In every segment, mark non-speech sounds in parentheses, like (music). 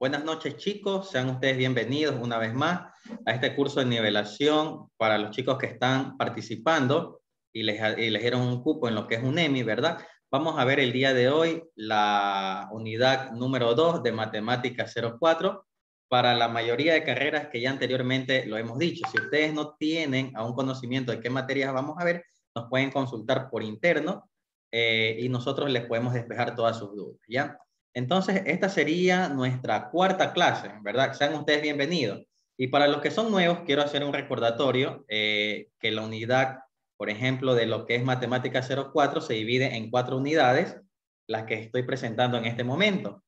Buenas noches chicos, sean ustedes bienvenidos una vez más a este curso de nivelación para los chicos que están participando y les eligieron un cupo en lo que es un EMI, ¿verdad? Vamos a ver el día de hoy la unidad número 2 de Matemáticas 04 para la mayoría de carreras que ya anteriormente lo hemos dicho. Si ustedes no tienen aún conocimiento de qué materias vamos a ver, nos pueden consultar por interno eh, y nosotros les podemos despejar todas sus dudas, ¿ya? Entonces, esta sería nuestra cuarta clase, ¿verdad? Sean ustedes bienvenidos. Y para los que son nuevos, quiero hacer un recordatorio eh, que la unidad, por ejemplo, de lo que es Matemática 04, se divide en cuatro unidades, las que estoy presentando en este momento.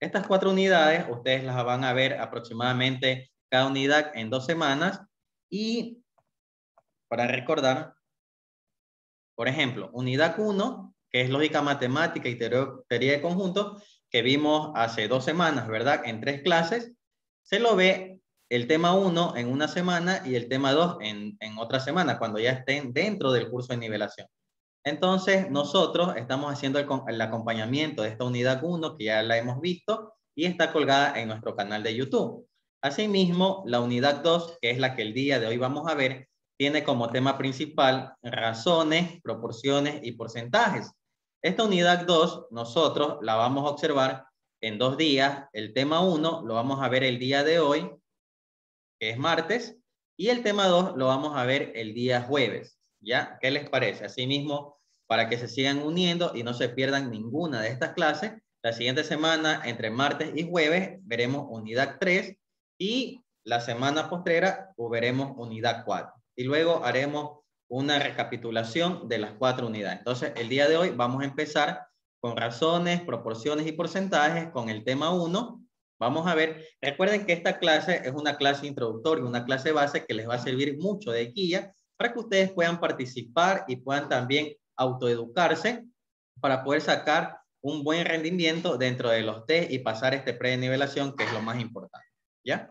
Estas cuatro unidades, ustedes las van a ver aproximadamente cada unidad en dos semanas. Y para recordar, por ejemplo, unidad 1, que es lógica matemática y teoría de conjuntos, que vimos hace dos semanas, ¿verdad? En tres clases, se lo ve el tema 1 en una semana y el tema 2 en, en otra semana, cuando ya estén dentro del curso de nivelación. Entonces, nosotros estamos haciendo el, el acompañamiento de esta unidad 1, que ya la hemos visto, y está colgada en nuestro canal de YouTube. Asimismo, la unidad 2, que es la que el día de hoy vamos a ver, tiene como tema principal razones, proporciones y porcentajes. Esta unidad 2, nosotros la vamos a observar en dos días. El tema 1 lo vamos a ver el día de hoy, que es martes, y el tema 2 lo vamos a ver el día jueves. ¿Ya? ¿Qué les parece? Asimismo, para que se sigan uniendo y no se pierdan ninguna de estas clases, la siguiente semana, entre martes y jueves, veremos unidad 3 y la semana postrera veremos unidad 4. Y luego haremos una recapitulación de las cuatro unidades. Entonces, el día de hoy vamos a empezar con razones, proporciones y porcentajes con el tema 1. Vamos a ver, recuerden que esta clase es una clase introductoria, una clase base que les va a servir mucho de guía para que ustedes puedan participar y puedan también autoeducarse para poder sacar un buen rendimiento dentro de los test y pasar este pre-nivelación, que es lo más importante. ¿Ya?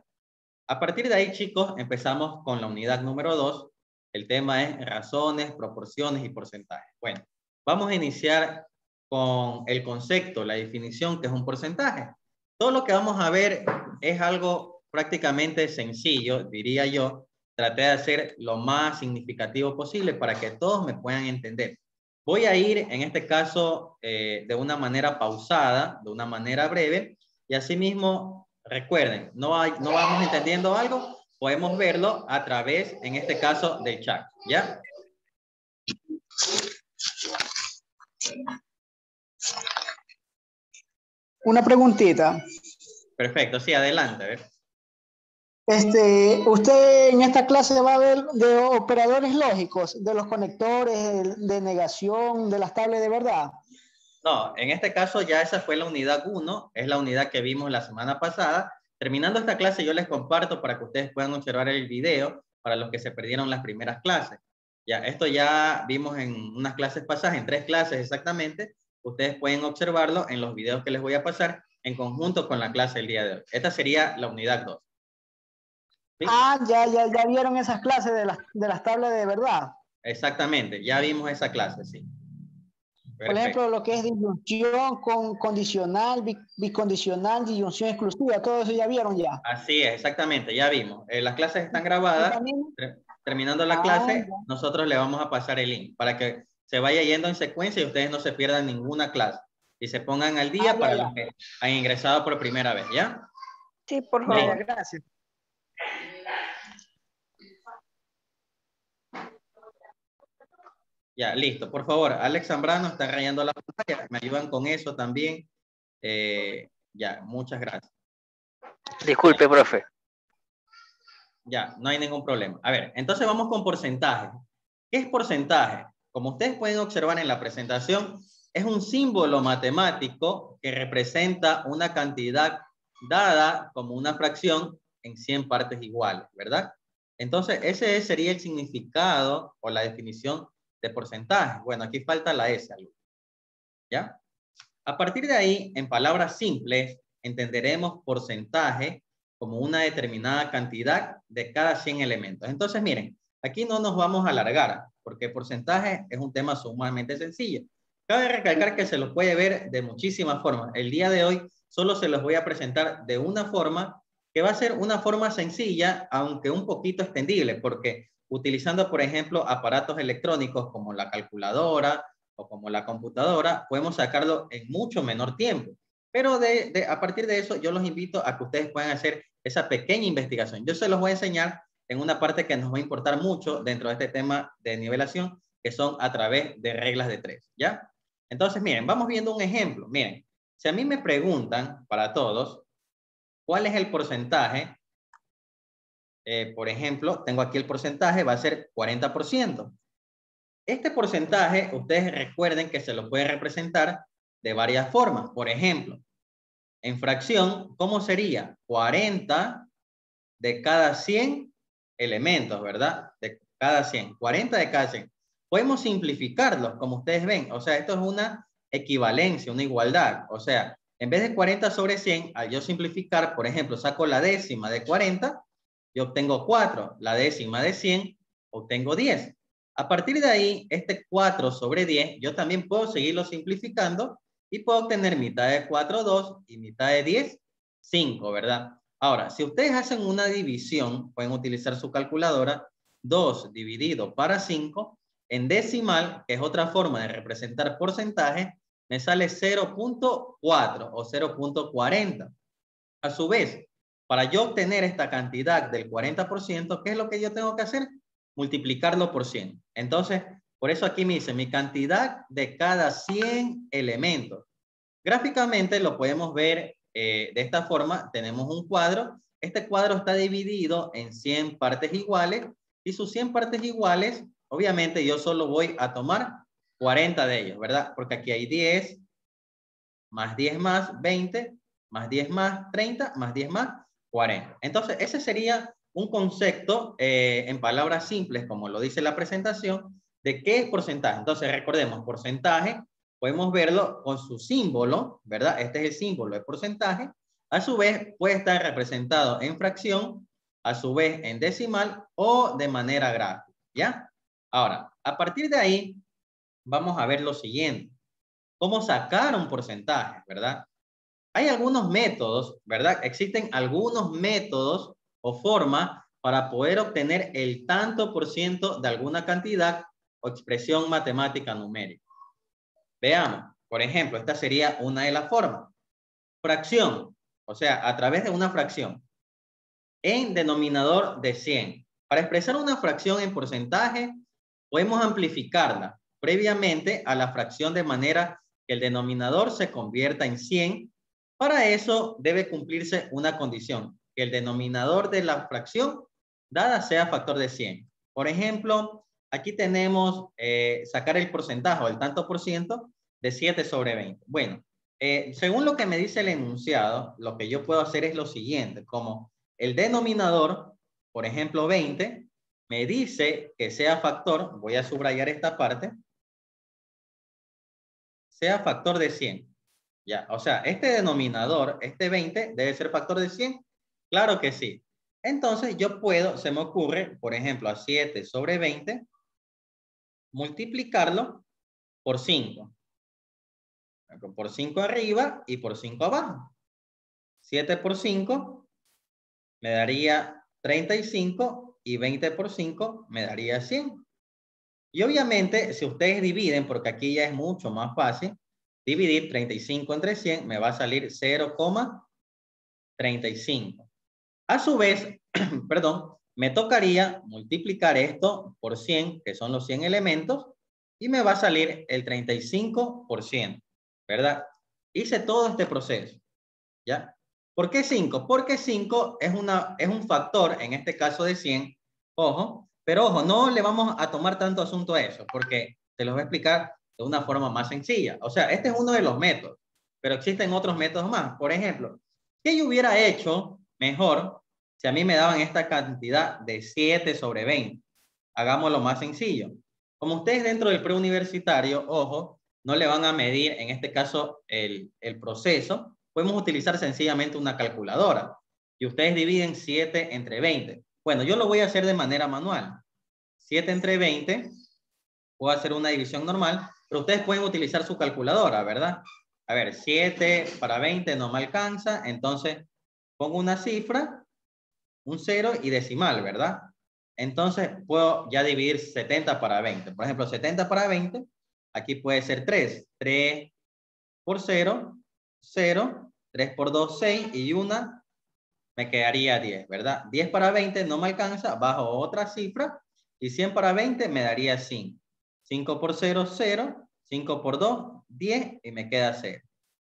A partir de ahí, chicos, empezamos con la unidad número 2, el tema es razones, proporciones y porcentajes. Bueno, vamos a iniciar con el concepto, la definición, que es un porcentaje. Todo lo que vamos a ver es algo prácticamente sencillo, diría yo. Traté de hacer lo más significativo posible para que todos me puedan entender. Voy a ir, en este caso, eh, de una manera pausada, de una manera breve, y asimismo, recuerden, no, hay, no vamos entendiendo algo, podemos verlo a través, en este caso, del chat, ¿ya? Una preguntita. Perfecto, sí, adelante. A ver. Este, usted en esta clase va a ver de operadores lógicos, de los conectores, de negación, de las tablas de verdad. No, en este caso ya esa fue la unidad 1, es la unidad que vimos la semana pasada, Terminando esta clase, yo les comparto para que ustedes puedan observar el video para los que se perdieron las primeras clases. Ya, esto ya vimos en unas clases pasadas, en tres clases exactamente. Ustedes pueden observarlo en los videos que les voy a pasar en conjunto con la clase del día de hoy. Esta sería la unidad 2. Ah, ya, ya, ya vieron esas clases de las, de las tablas de verdad. Exactamente, ya vimos esa clase, sí. Por ejemplo, lo que es disyunción con condicional, bicondicional, disyunción exclusiva, todo eso ya vieron ya. Así es, exactamente, ya vimos. Eh, las clases están grabadas. Terminando la ah, clase, nosotros le vamos a pasar el link para que se vaya yendo en secuencia y ustedes no se pierdan ninguna clase. Y se pongan al día ah, para los que han ingresado por primera vez, ¿ya? Sí, por favor. Gracias. Ya, listo. Por favor, Alex Zambrano está rayando la pantalla. Me ayudan con eso también. Eh, ya, muchas gracias. Disculpe, profe. Ya, no hay ningún problema. A ver, entonces vamos con porcentaje. ¿Qué es porcentaje? Como ustedes pueden observar en la presentación, es un símbolo matemático que representa una cantidad dada como una fracción en 100 partes iguales, ¿verdad? Entonces, ese sería el significado o la definición de porcentaje. Bueno, aquí falta la S. ¿Ya? A partir de ahí, en palabras simples, entenderemos porcentaje como una determinada cantidad de cada 100 elementos. Entonces, miren, aquí no nos vamos a alargar, porque porcentaje es un tema sumamente sencillo. Cabe recalcar que se los puede ver de muchísimas formas. El día de hoy solo se los voy a presentar de una forma que va a ser una forma sencilla, aunque un poquito extendible, porque utilizando, por ejemplo, aparatos electrónicos como la calculadora o como la computadora, podemos sacarlo en mucho menor tiempo. Pero de, a partir de eso, yo los invito a que ustedes puedan hacer esa pequeña investigación. Yo se los voy a enseñar en una parte que nos va a importar mucho dentro de este tema de nivelación, que son a través de reglas de tres, ¿ya? Entonces, miren, vamos viendo un ejemplo. Miren, si a mí me preguntan, para todos, ¿cuál es el porcentaje? Eh, por ejemplo, tengo aquí el porcentaje, va a ser 40%. Este porcentaje, ustedes recuerden que se lo puede representar de varias formas. Por ejemplo, en fracción, ¿cómo sería? 40 de cada 100 elementos, ¿verdad? De cada 100. 40 de cada 100. Podemos simplificarlos, como ustedes ven. O sea, esto es una equivalencia, una igualdad. O sea, en vez de 40 sobre 100, al yo simplificar, por ejemplo, saco la décima de 40, yo obtengo 4. La décima de 100, obtengo 10. A partir de ahí, este 4 sobre 10, yo también puedo seguirlo simplificando y puedo obtener mitad de 4, 2 y mitad de 10, 5, ¿verdad? Ahora, si ustedes hacen una división, pueden utilizar su calculadora, 2 dividido para 5, en decimal, que es otra forma de representar porcentaje, me sale 0.4 o 0.40. A su vez, para yo obtener esta cantidad del 40%, ¿qué es lo que yo tengo que hacer? Multiplicarlo por 100. Entonces, por eso aquí me dice mi cantidad de cada 100 elementos. Gráficamente lo podemos ver eh, de esta forma. Tenemos un cuadro. Este cuadro está dividido en 100 partes iguales y sus 100 partes iguales, obviamente yo solo voy a tomar 40 de ellos, ¿verdad? Porque aquí hay 10, más 10 más 20, más 10 más 30, más 10 más 40. Entonces, ese sería un concepto eh, en palabras simples, como lo dice la presentación, ¿De qué es porcentaje? Entonces, recordemos, porcentaje, podemos verlo con su símbolo, ¿verdad? Este es el símbolo de porcentaje. A su vez, puede estar representado en fracción, a su vez en decimal o de manera gráfica, ¿ya? Ahora, a partir de ahí, vamos a ver lo siguiente. ¿Cómo sacar un porcentaje, verdad? Hay algunos métodos, ¿verdad? Existen algunos métodos o formas para poder obtener el tanto por ciento de alguna cantidad o expresión matemática numérica. Veamos, por ejemplo, esta sería una de las formas. Fracción, o sea, a través de una fracción en denominador de 100. Para expresar una fracción en porcentaje, podemos amplificarla previamente a la fracción de manera que el denominador se convierta en 100. Para eso debe cumplirse una condición, que el denominador de la fracción dada sea factor de 100. Por ejemplo, aquí tenemos eh, sacar el porcentaje, el tanto por ciento de 7 sobre 20. Bueno, eh, según lo que me dice el enunciado, lo que yo puedo hacer es lo siguiente, como el denominador, por ejemplo 20, me dice que sea factor, voy a subrayar esta parte, sea factor de 100. Ya, o sea, este denominador, este 20, debe ser factor de 100. Claro que sí. Entonces yo puedo, se me ocurre, por ejemplo, a 7 sobre 20, multiplicarlo por 5. Por 5 arriba y por 5 abajo. 7 por 5 me daría 35 y 20 por 5 me daría 100. Y obviamente, si ustedes dividen, porque aquí ya es mucho más fácil, dividir 35 entre 100 me va a salir 0,35. A su vez, (clears throat) perdón, me tocaría multiplicar esto por 100, que son los 100 elementos, y me va a salir el 35%, ¿verdad? Hice todo este proceso, ¿ya? ¿Por qué 5? Porque 5 es, es un factor, en este caso de 100, ojo, pero ojo, no le vamos a tomar tanto asunto a eso, porque te lo voy a explicar de una forma más sencilla. O sea, este es uno de los métodos, pero existen otros métodos más. Por ejemplo, ¿qué yo hubiera hecho mejor si a mí me daban esta cantidad de 7 sobre 20, hagámoslo más sencillo. Como ustedes dentro del preuniversitario, ojo, no le van a medir, en este caso, el, el proceso, podemos utilizar sencillamente una calculadora. Y ustedes dividen 7 entre 20. Bueno, yo lo voy a hacer de manera manual. 7 entre 20, puedo hacer una división normal. Pero ustedes pueden utilizar su calculadora, ¿verdad? A ver, 7 para 20 no me alcanza, entonces pongo una cifra, un 0 y decimal, ¿verdad? Entonces puedo ya dividir 70 para 20. Por ejemplo, 70 para 20, aquí puede ser 3. 3 por 0, 0. 3 por 2, 6 y 1 me quedaría 10, ¿verdad? 10 para 20 no me alcanza, bajo otra cifra y 100 para 20 me daría 5. 5 por 0, 0. 5 por 2, 10 y me queda 0.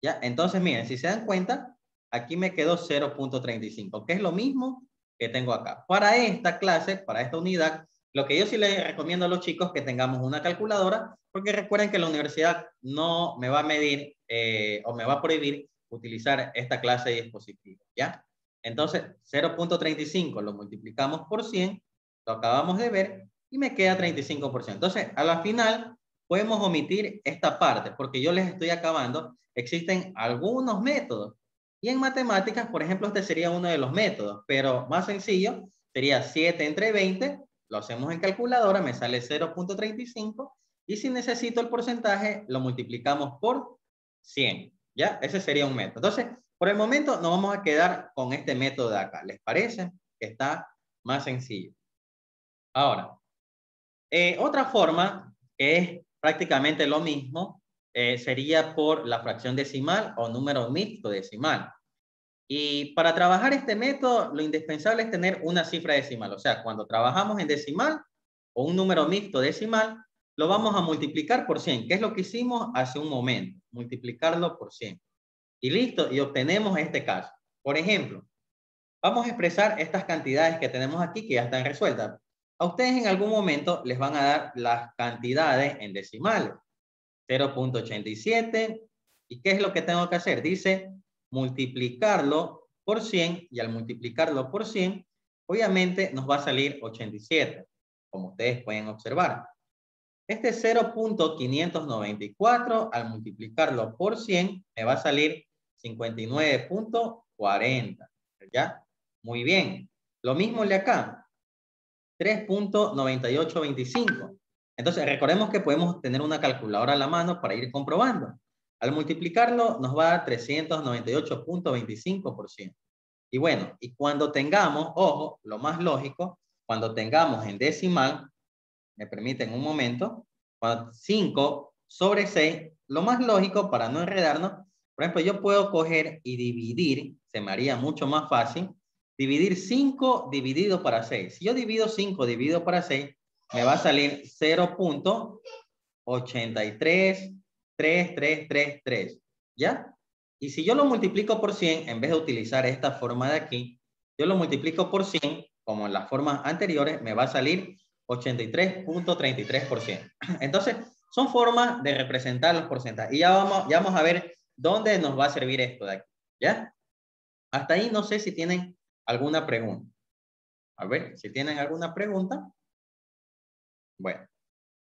¿Ya? Entonces, miren, si se dan cuenta, aquí me quedó 0.35, que es lo mismo que tengo acá. Para esta clase, para esta unidad, lo que yo sí les recomiendo a los chicos que tengamos una calculadora, porque recuerden que la universidad no me va a medir eh, o me va a prohibir utilizar esta clase de dispositivos, ¿ya? Entonces, 0.35 lo multiplicamos por 100, lo acabamos de ver, y me queda 35%. Entonces, a la final, podemos omitir esta parte, porque yo les estoy acabando. Existen algunos métodos y en matemáticas, por ejemplo, este sería uno de los métodos, pero más sencillo sería 7 entre 20, lo hacemos en calculadora, me sale 0.35 y si necesito el porcentaje, lo multiplicamos por 100. ¿Ya? Ese sería un método. Entonces, por el momento nos vamos a quedar con este método de acá. ¿Les parece? Que está más sencillo. Ahora, eh, otra forma que es prácticamente lo mismo eh, sería por la fracción decimal o número mixto decimal. Y para trabajar este método, lo indispensable es tener una cifra decimal. O sea, cuando trabajamos en decimal o un número mixto decimal, lo vamos a multiplicar por 100, que es lo que hicimos hace un momento, multiplicarlo por 100. Y listo, y obtenemos este caso. Por ejemplo, vamos a expresar estas cantidades que tenemos aquí que ya están resueltas. A ustedes en algún momento les van a dar las cantidades en decimales. 0.87. ¿Y qué es lo que tengo que hacer? Dice multiplicarlo por 100 y al multiplicarlo por 100, obviamente nos va a salir 87, como ustedes pueden observar. Este 0.594 al multiplicarlo por 100 me va a salir 59.40. ¿Ya? Muy bien. Lo mismo le acá. 3.9825. Entonces, recordemos que podemos tener una calculadora a la mano para ir comprobando. Al multiplicarlo, nos va a dar 398.25%. Y bueno, y cuando tengamos, ojo, lo más lógico, cuando tengamos en decimal, me permiten un momento, 5 sobre 6, lo más lógico para no enredarnos, por ejemplo, yo puedo coger y dividir, se me haría mucho más fácil, dividir 5 dividido para 6. Si yo divido 5 dividido para 6, me va a salir 0.8333333, ¿ya? Y si yo lo multiplico por 100, en vez de utilizar esta forma de aquí, yo lo multiplico por 100, como en las formas anteriores, me va a salir 83.33%. (clears throat) Entonces, son formas de representar los porcentajes. Y ya vamos, ya vamos a ver dónde nos va a servir esto de aquí, ¿ya? Hasta ahí no sé si tienen alguna pregunta. A ver, si tienen alguna pregunta. Bueno,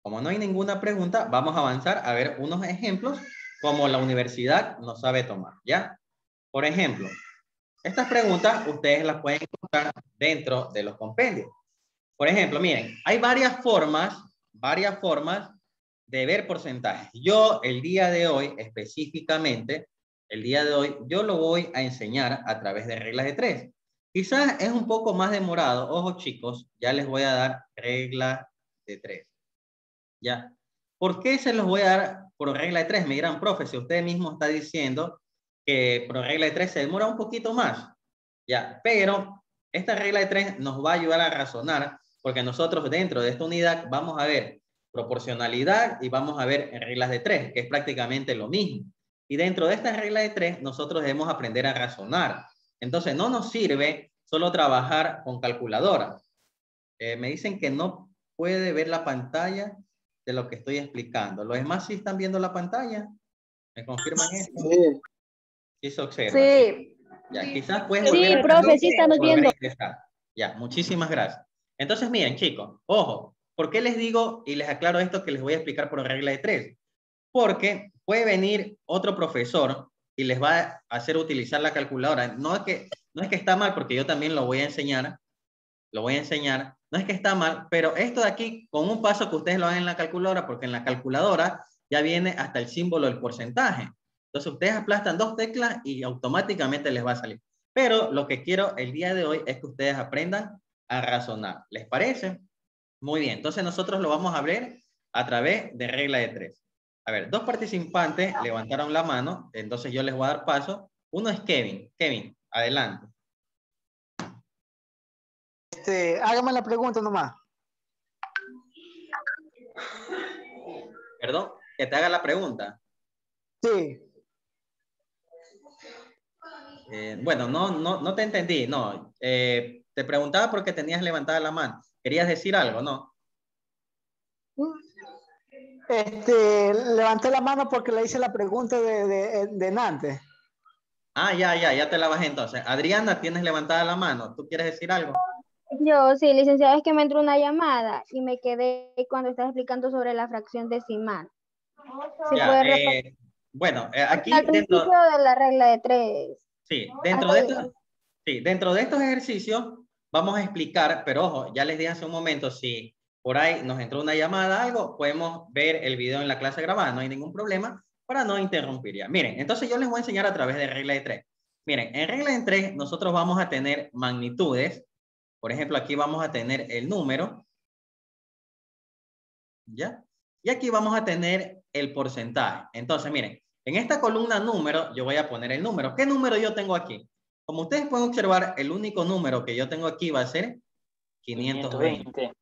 como no hay ninguna pregunta, vamos a avanzar a ver unos ejemplos como la universidad nos sabe tomar, ¿ya? Por ejemplo, estas preguntas ustedes las pueden encontrar dentro de los compendios. Por ejemplo, miren, hay varias formas, varias formas de ver porcentajes. Yo el día de hoy, específicamente, el día de hoy, yo lo voy a enseñar a través de reglas de tres. Quizás es un poco más demorado. Ojo chicos, ya les voy a dar reglas de 3. ¿Ya? ¿Por qué se los voy a dar por regla de 3? Me dirán, profe, si usted mismo está diciendo que por regla de 3 se demora un poquito más. ¿Ya? Pero esta regla de 3 nos va a ayudar a razonar porque nosotros dentro de esta unidad vamos a ver proporcionalidad y vamos a ver reglas de 3, que es prácticamente lo mismo. Y dentro de esta regla de 3 nosotros debemos aprender a razonar. Entonces no nos sirve solo trabajar con calculadora. Eh, me dicen que no puede ver la pantalla de lo que estoy explicando. ¿Los demás sí están viendo la pantalla? ¿Me confirman esto? Sí. Sí se observa. Sí. Ya, quizás pueden Sí, profe, sí estamos viendo. Ya, muchísimas gracias. Entonces, miren, chicos, ojo, ¿por qué les digo y les aclaro esto que les voy a explicar por regla de tres? Porque puede venir otro profesor y les va a hacer utilizar la calculadora. No es que, no es que está mal, porque yo también lo voy a enseñar, lo voy a enseñar, no es que está mal, pero esto de aquí, con un paso que ustedes lo hagan en la calculadora, porque en la calculadora ya viene hasta el símbolo del porcentaje. Entonces ustedes aplastan dos teclas y automáticamente les va a salir. Pero lo que quiero el día de hoy es que ustedes aprendan a razonar. ¿Les parece? Muy bien. Entonces nosotros lo vamos a ver a través de regla de tres. A ver, dos participantes levantaron la mano, entonces yo les voy a dar paso. Uno es Kevin. Kevin, adelante. Este, hágame la pregunta nomás. Perdón, que te haga la pregunta. Sí. Eh, bueno, no, no, no te entendí, no. Eh, te preguntaba porque tenías levantada la mano. ¿Querías decir algo, no? Este, levanté la mano porque le hice la pregunta de, de, de Nantes. Ah, ya, ya, ya te la bajé entonces. Adriana, tienes levantada la mano. ¿Tú quieres decir algo? Yo, sí, licenciado, es que me entró una llamada y me quedé cuando estás explicando sobre la fracción decimal. ¿Sí Ya, eh, bueno, eh, aquí Al dentro, principio de la regla de tres. sí, dentro de estos, sí, dentro de estos ejercicios vamos a explicar, pero ojo, ya les dije hace un momento, si por ahí nos entró una llamada, algo, podemos ver el video en la clase grabada, no hay ningún problema para no interrumpir ya. Miren, entonces yo les voy a enseñar a través de regla de tres. Miren, en regla de tres nosotros vamos a tener magnitudes. Por ejemplo, aquí vamos a tener el número. ¿Ya? Y aquí vamos a tener el porcentaje. Entonces, miren, en esta columna número, yo voy a poner el número. ¿Qué número yo tengo aquí? Como ustedes pueden observar, el único número que yo tengo aquí va a ser 520. 520.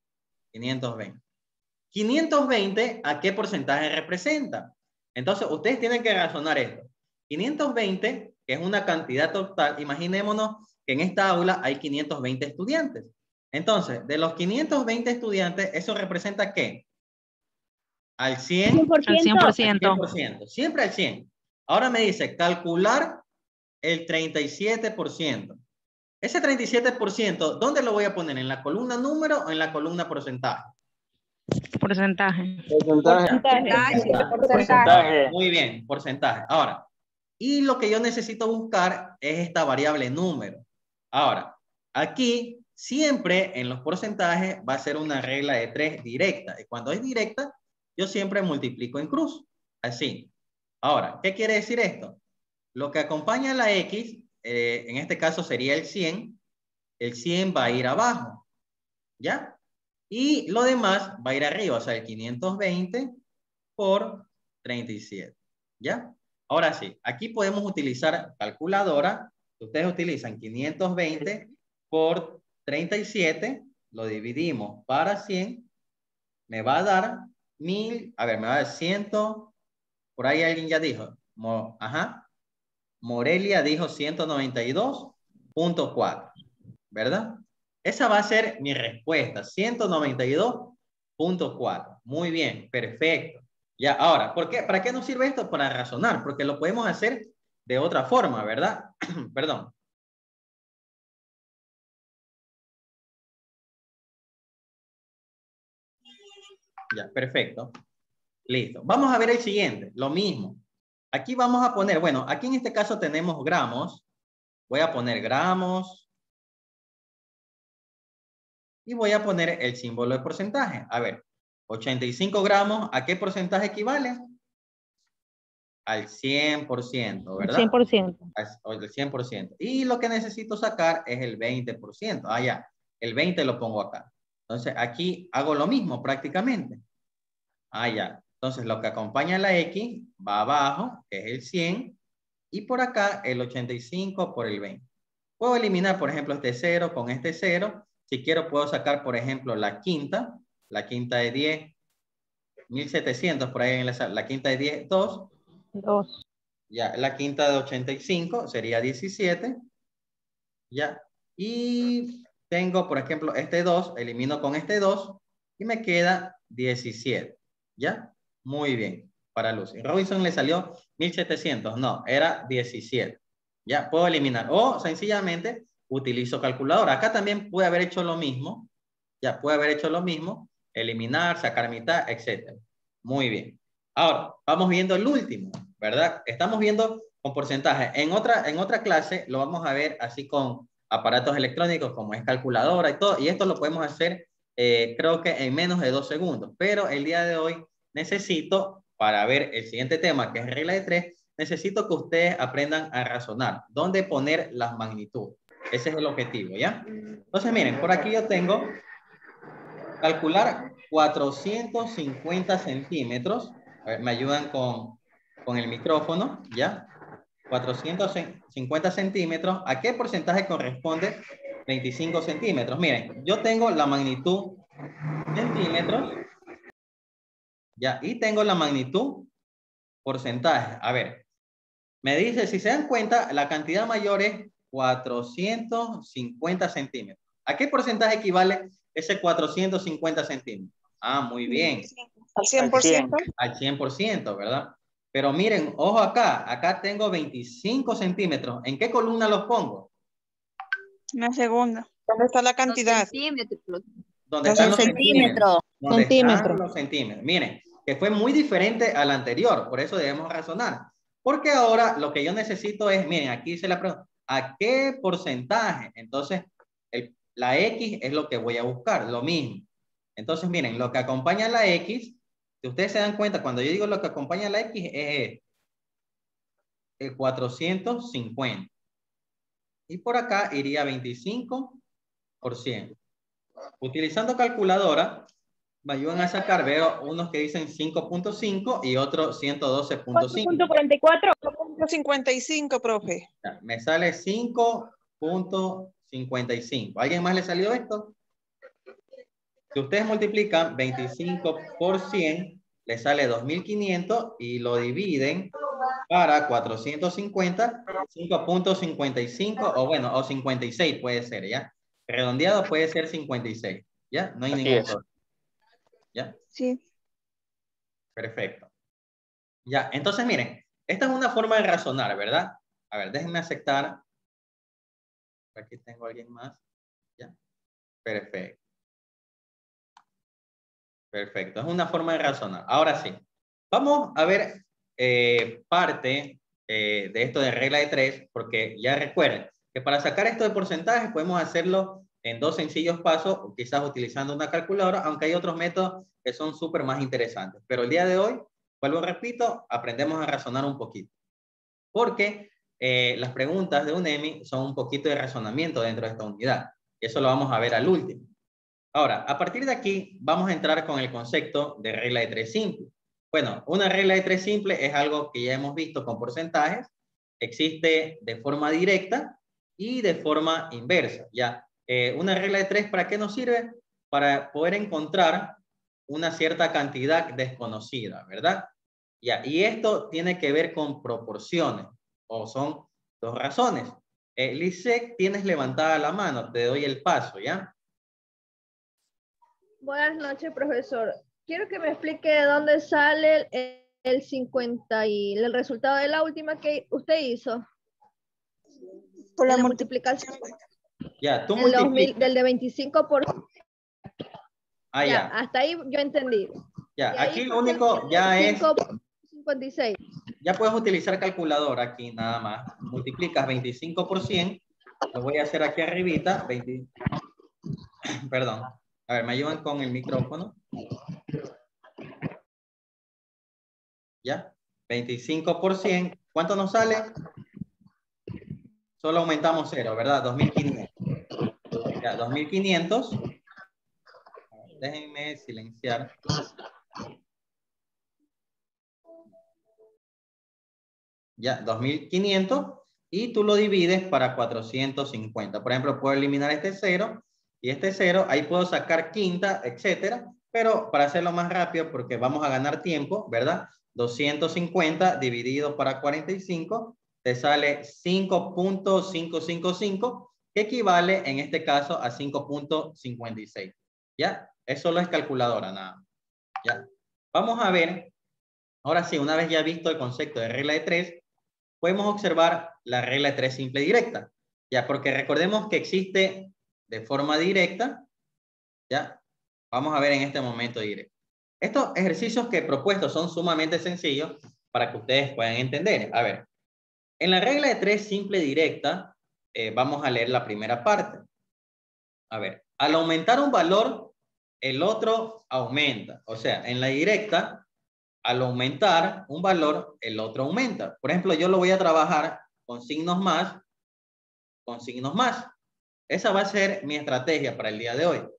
520, ¿a qué porcentaje representa? Entonces, ustedes tienen que razonar esto. 520, que es una cantidad total, imaginémonos que en esta aula hay 520 estudiantes. Entonces, de los 520 estudiantes, ¿eso representa qué? Al 100, 100%. Al 100%. 100%, siempre al 100. Ahora me dice calcular el 37%. Ese 37%, ¿dónde lo voy a poner? ¿En la columna número o en la columna porcentaje? Porcentaje. Porcentaje. Muy bien, porcentaje. Ahora, y lo que yo necesito buscar es esta variable número. Ahora, aquí siempre en los porcentajes va a ser una regla de tres directa. Y cuando es directa, yo siempre multiplico en cruz. Así. Ahora, ¿qué quiere decir esto? Lo que acompaña a la X, eh, en este caso sería el 100, el 100 va a ir abajo. ¿Ya? Y lo demás va a ir arriba, o sea, el 520 por 37. ¿Ya? Ahora sí, aquí podemos utilizar calculadora. Ustedes utilizan 520 por 37, lo dividimos para 100, me va a dar 1000, a ver, me va a dar 100, por ahí alguien ya dijo, ajá, Morelia dijo 192.4, ¿verdad? Esa va a ser mi respuesta, 192.4. Muy bien, perfecto. Ya, ahora, ¿por qué? ¿para qué nos sirve esto? Para razonar, porque lo podemos hacer de otra forma, ¿verdad? (clears throat) Perdón. Ya, perfecto. Listo. Vamos a ver el siguiente, lo mismo. Aquí vamos a poner, bueno, aquí en este caso tenemos gramos. Voy a poner gramos. Y voy a poner el símbolo de porcentaje. A ver, 85 gramos, ¿a qué porcentaje equivale? Al 100%, ¿verdad? 100%. Al al 100%. Y lo que necesito sacar es el 20%. Ah, ya. El 20 lo pongo acá. Entonces, aquí hago lo mismo prácticamente. Ah, ya. Entonces, lo que acompaña a la X va abajo, que es el 100, y por acá el 85 por el 20. Puedo eliminar, por ejemplo, este 0 con este 0. Si quiero, puedo sacar, por ejemplo, la quinta. La quinta de 10, 1700, por ahí en la, la quinta de 10, 2. 2. Ya, la quinta de 85 sería 17. Ya. Y tengo, por ejemplo, este 2, elimino con este 2 y me queda 17. ¿Ya? Muy bien. Para Lucy. Robinson le salió 1700. No, era 17. Ya, puedo eliminar. O sencillamente utilizo calculadora. Acá también puede haber hecho lo mismo. Ya, puede haber hecho lo mismo. Eliminar, sacar mitad, etc. Muy bien. Ahora, vamos viendo el último, ¿verdad? Estamos viendo con porcentaje. En otra, en otra clase lo vamos a ver así con aparatos electrónicos como es calculadora y todo. Y esto lo podemos hacer eh, creo que en menos de dos segundos. Pero el día de hoy necesito para ver el siguiente tema, que es regla de tres, necesito que ustedes aprendan a razonar. ¿Dónde poner las magnitudes? Ese es el objetivo, ¿ya? Entonces, miren, por aquí yo tengo calcular 450 centímetros. A ver, me ayudan con, con el micrófono, ¿ya? 450 centímetros. ¿A qué porcentaje corresponde 25 centímetros? Miren, yo tengo la magnitud centímetros, ¿ya? Y tengo la magnitud porcentaje. A ver, me dice, si se dan cuenta, la cantidad mayor es 450 centímetros. ¿A qué porcentaje equivale ese 450 centímetros? Ah, muy bien. Al 100%. Al 100%, ¿verdad? Pero miren, ojo acá, acá tengo 25 centímetros. ¿En qué columna los pongo? Una segunda. ¿Dónde está la cantidad? Centímetros. ¿Dónde Los están los centímetros. ¿Dónde están Centímetros. los centímetros? Miren, que fue muy diferente al anterior, por eso debemos razonar. Porque ahora lo que yo necesito es, miren, aquí se la pregunta, ¿a qué porcentaje? Entonces, la X es lo que voy a buscar, lo mismo. Entonces, miren, lo que acompaña a la X, si ustedes se dan cuenta, cuando yo digo lo que acompaña a la X es el 450. Y por acá iría 25%. Utilizando calculadora, ayudan a sacar, veo unos que dicen 5.5 y otros 112.5. 44. 55, profe. Me sale 5.55. ¿A ¿Alguien más le salió esto? Si ustedes multiplican 25 por 100, le sale 2.500 y lo dividen para 450, 5.55 o bueno, o 56 puede ser, ¿ya? Redondeado puede ser 56, ¿ya? No hay Así ningún problema. ¿Ya? Sí. Perfecto. Ya, entonces miren, esta es una forma de razonar, ¿verdad? A ver, déjenme aceptar. Aquí tengo a alguien más. Ya. Perfecto. Perfecto, es una forma de razonar. Ahora sí, vamos a ver eh, parte eh, de esto de regla de tres, porque ya recuerden que para sacar esto de porcentajes podemos hacerlo en dos sencillos pasos, quizás utilizando una calculadora, aunque hay otros métodos que son súper más interesantes. Pero el día de hoy, vuelvo repito, aprendemos a razonar un poquito. Porque eh, las preguntas de UNEMI son un poquito de razonamiento dentro de esta unidad. Eso lo vamos a ver al último. Ahora, a partir de aquí, vamos a entrar con el concepto de regla de tres simple. Bueno, una regla de tres simple es algo que ya hemos visto con porcentajes. Existe de forma directa y de forma inversa. Ya, Eh, una regla de tres, ¿para qué nos sirve? Para poder encontrar una cierta cantidad desconocida, ¿verdad? Ya, y esto tiene que ver con proporciones, o son dos razones. Eh, tienes levantada la mano, te doy el paso, ¿ya? Buenas noches, profesor. Quiero que me explique de dónde sale el, el 50 y el resultado de la última que usted hizo. Por la de la multiplicación. multiplicación. Ya, tú El 2000 multiplicas. del de 25 por... Ah, ya, ya, hasta ahí yo entendí. ya. Ahí Aquí lo único ya es, 25 por 56. ya puedes utilizar calculadora aquí nada más. Multiplicas 25 por 100. Lo voy a hacer aquí arribita. 20, (coughs) perdón. A ver, me ayudan con el micrófono. ¿Ya? 25 por 100. ¿Cuánto nos sale? Solo aumentamos cero, ¿verdad? 2500. Ya, 2500. Déjenme silenciar. Ya, 2500. Y tú lo divides para 450. Por ejemplo, puedo eliminar este cero y este cero. Ahí puedo sacar quinta, etcétera. Pero para hacerlo más rápido, porque vamos a ganar tiempo, ¿verdad? 250 dividido para 45 te sale 5.555, que equivale en este caso a 5.56. ¿Ya? Eso solo es calculadora, nada. ¿Ya? Vamos a ver, ahora sí, una vez ya visto el concepto de regla de tres, podemos observar la regla de tres simple directa. ¿Ya? Porque recordemos que existe de forma directa, ¿ya? Vamos a ver en este momento directo. Estos ejercicios que he propuesto son sumamente sencillos para que ustedes puedan entender. A ver, en la regla de tres simple directa, eh, vamos a leer la primera parte. A ver, al aumentar un valor, el otro aumenta. O sea, en la directa, al aumentar un valor, el otro aumenta. Por ejemplo, yo lo voy a trabajar con signos más, con signos más. Esa va a ser mi estrategia para el día de hoy.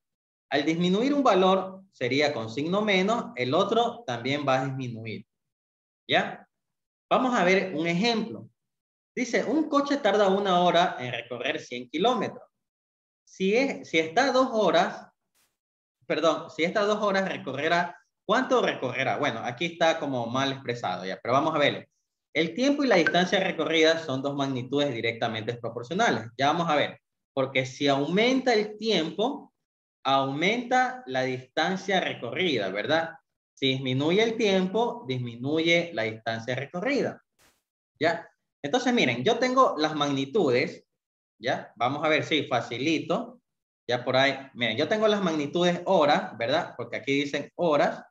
Al disminuir un valor sería con signo menos, el otro también va a disminuir. ¿Ya? Vamos a ver un ejemplo. Dice, un coche tarda una hora en recorrer 100 kilómetros. Si, es, si está dos horas, perdón, si está dos horas recorrerá, ¿cuánto recorrerá? Bueno, aquí está como mal expresado ya, pero vamos a ver. El tiempo y la distancia recorrida son dos magnitudes directamente proporcionales. Ya vamos a ver, porque si aumenta el tiempo, aumenta la distancia recorrida, ¿verdad? Si disminuye el tiempo, disminuye la distancia recorrida. ¿Ya? Entonces, miren, yo tengo las magnitudes, ¿ya? Vamos a ver si facilito. Ya por ahí, miren, yo tengo las magnitudes horas, ¿verdad? Porque aquí dicen horas.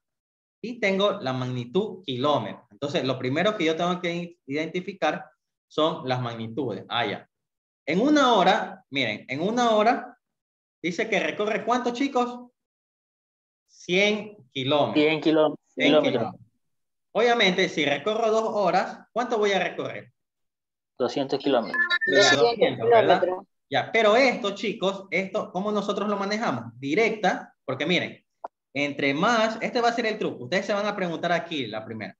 Y tengo la magnitud kilómetros. Entonces, lo primero que yo tengo que identificar son las magnitudes. Ah, ya. En una hora, miren, en una hora Dice que recorre cuánto, chicos? 100 kilómetros. 100 kilómetros. Obviamente, si recorro dos horas, ¿cuánto voy a recorrer? 200 kilómetros. 200, ¿verdad? Ya, pero esto, chicos, esto, ¿cómo nosotros lo manejamos? Directa, porque miren, entre más, este va a ser el truco. Ustedes se van a preguntar aquí la primera.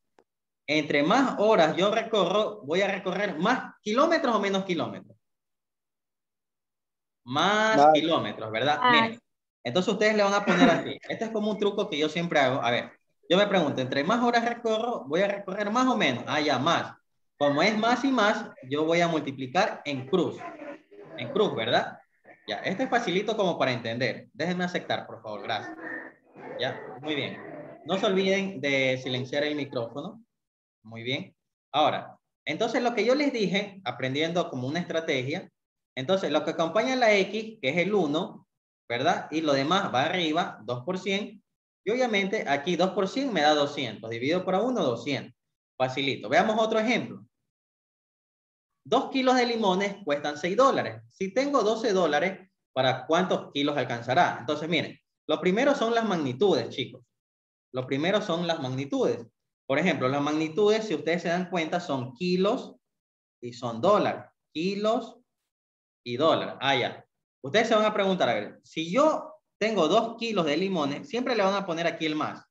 Entre más horas yo recorro, voy a recorrer más kilómetros o menos kilómetros más kilómetros, ¿verdad? Miren, entonces ustedes le van a poner así. Este es como un truco que yo siempre hago. A ver, yo me pregunto, entre más horas recorro, voy a recorrer más o menos. Ah, ya, más. Como es más y más, yo voy a multiplicar en cruz. En cruz, ¿verdad? Ya, este es facilito como para entender. Déjenme aceptar, por favor, gracias. Ya, muy bien. No se olviden de silenciar el micrófono. Muy bien. Ahora, entonces lo que yo les dije, aprendiendo como una estrategia, entonces, lo que acompaña la X, que es el 1, ¿verdad? Y lo demás va arriba, 2%. Y obviamente aquí 2% me da 200. Dividido por 1, 200. Facilito. Veamos otro ejemplo. 2 kilos de limones cuestan 6 dólares. Si tengo 12 dólares, ¿para cuántos kilos alcanzará? Entonces, miren, lo primero son las magnitudes, chicos. Lo primero son las magnitudes. Por ejemplo, las magnitudes, si ustedes se dan cuenta, son kilos y son dólares. Kilos y dólar. Ah, ya. Ustedes se van a preguntar, a ver, si yo tengo dos kilos de limones, siempre le van a poner aquí el más.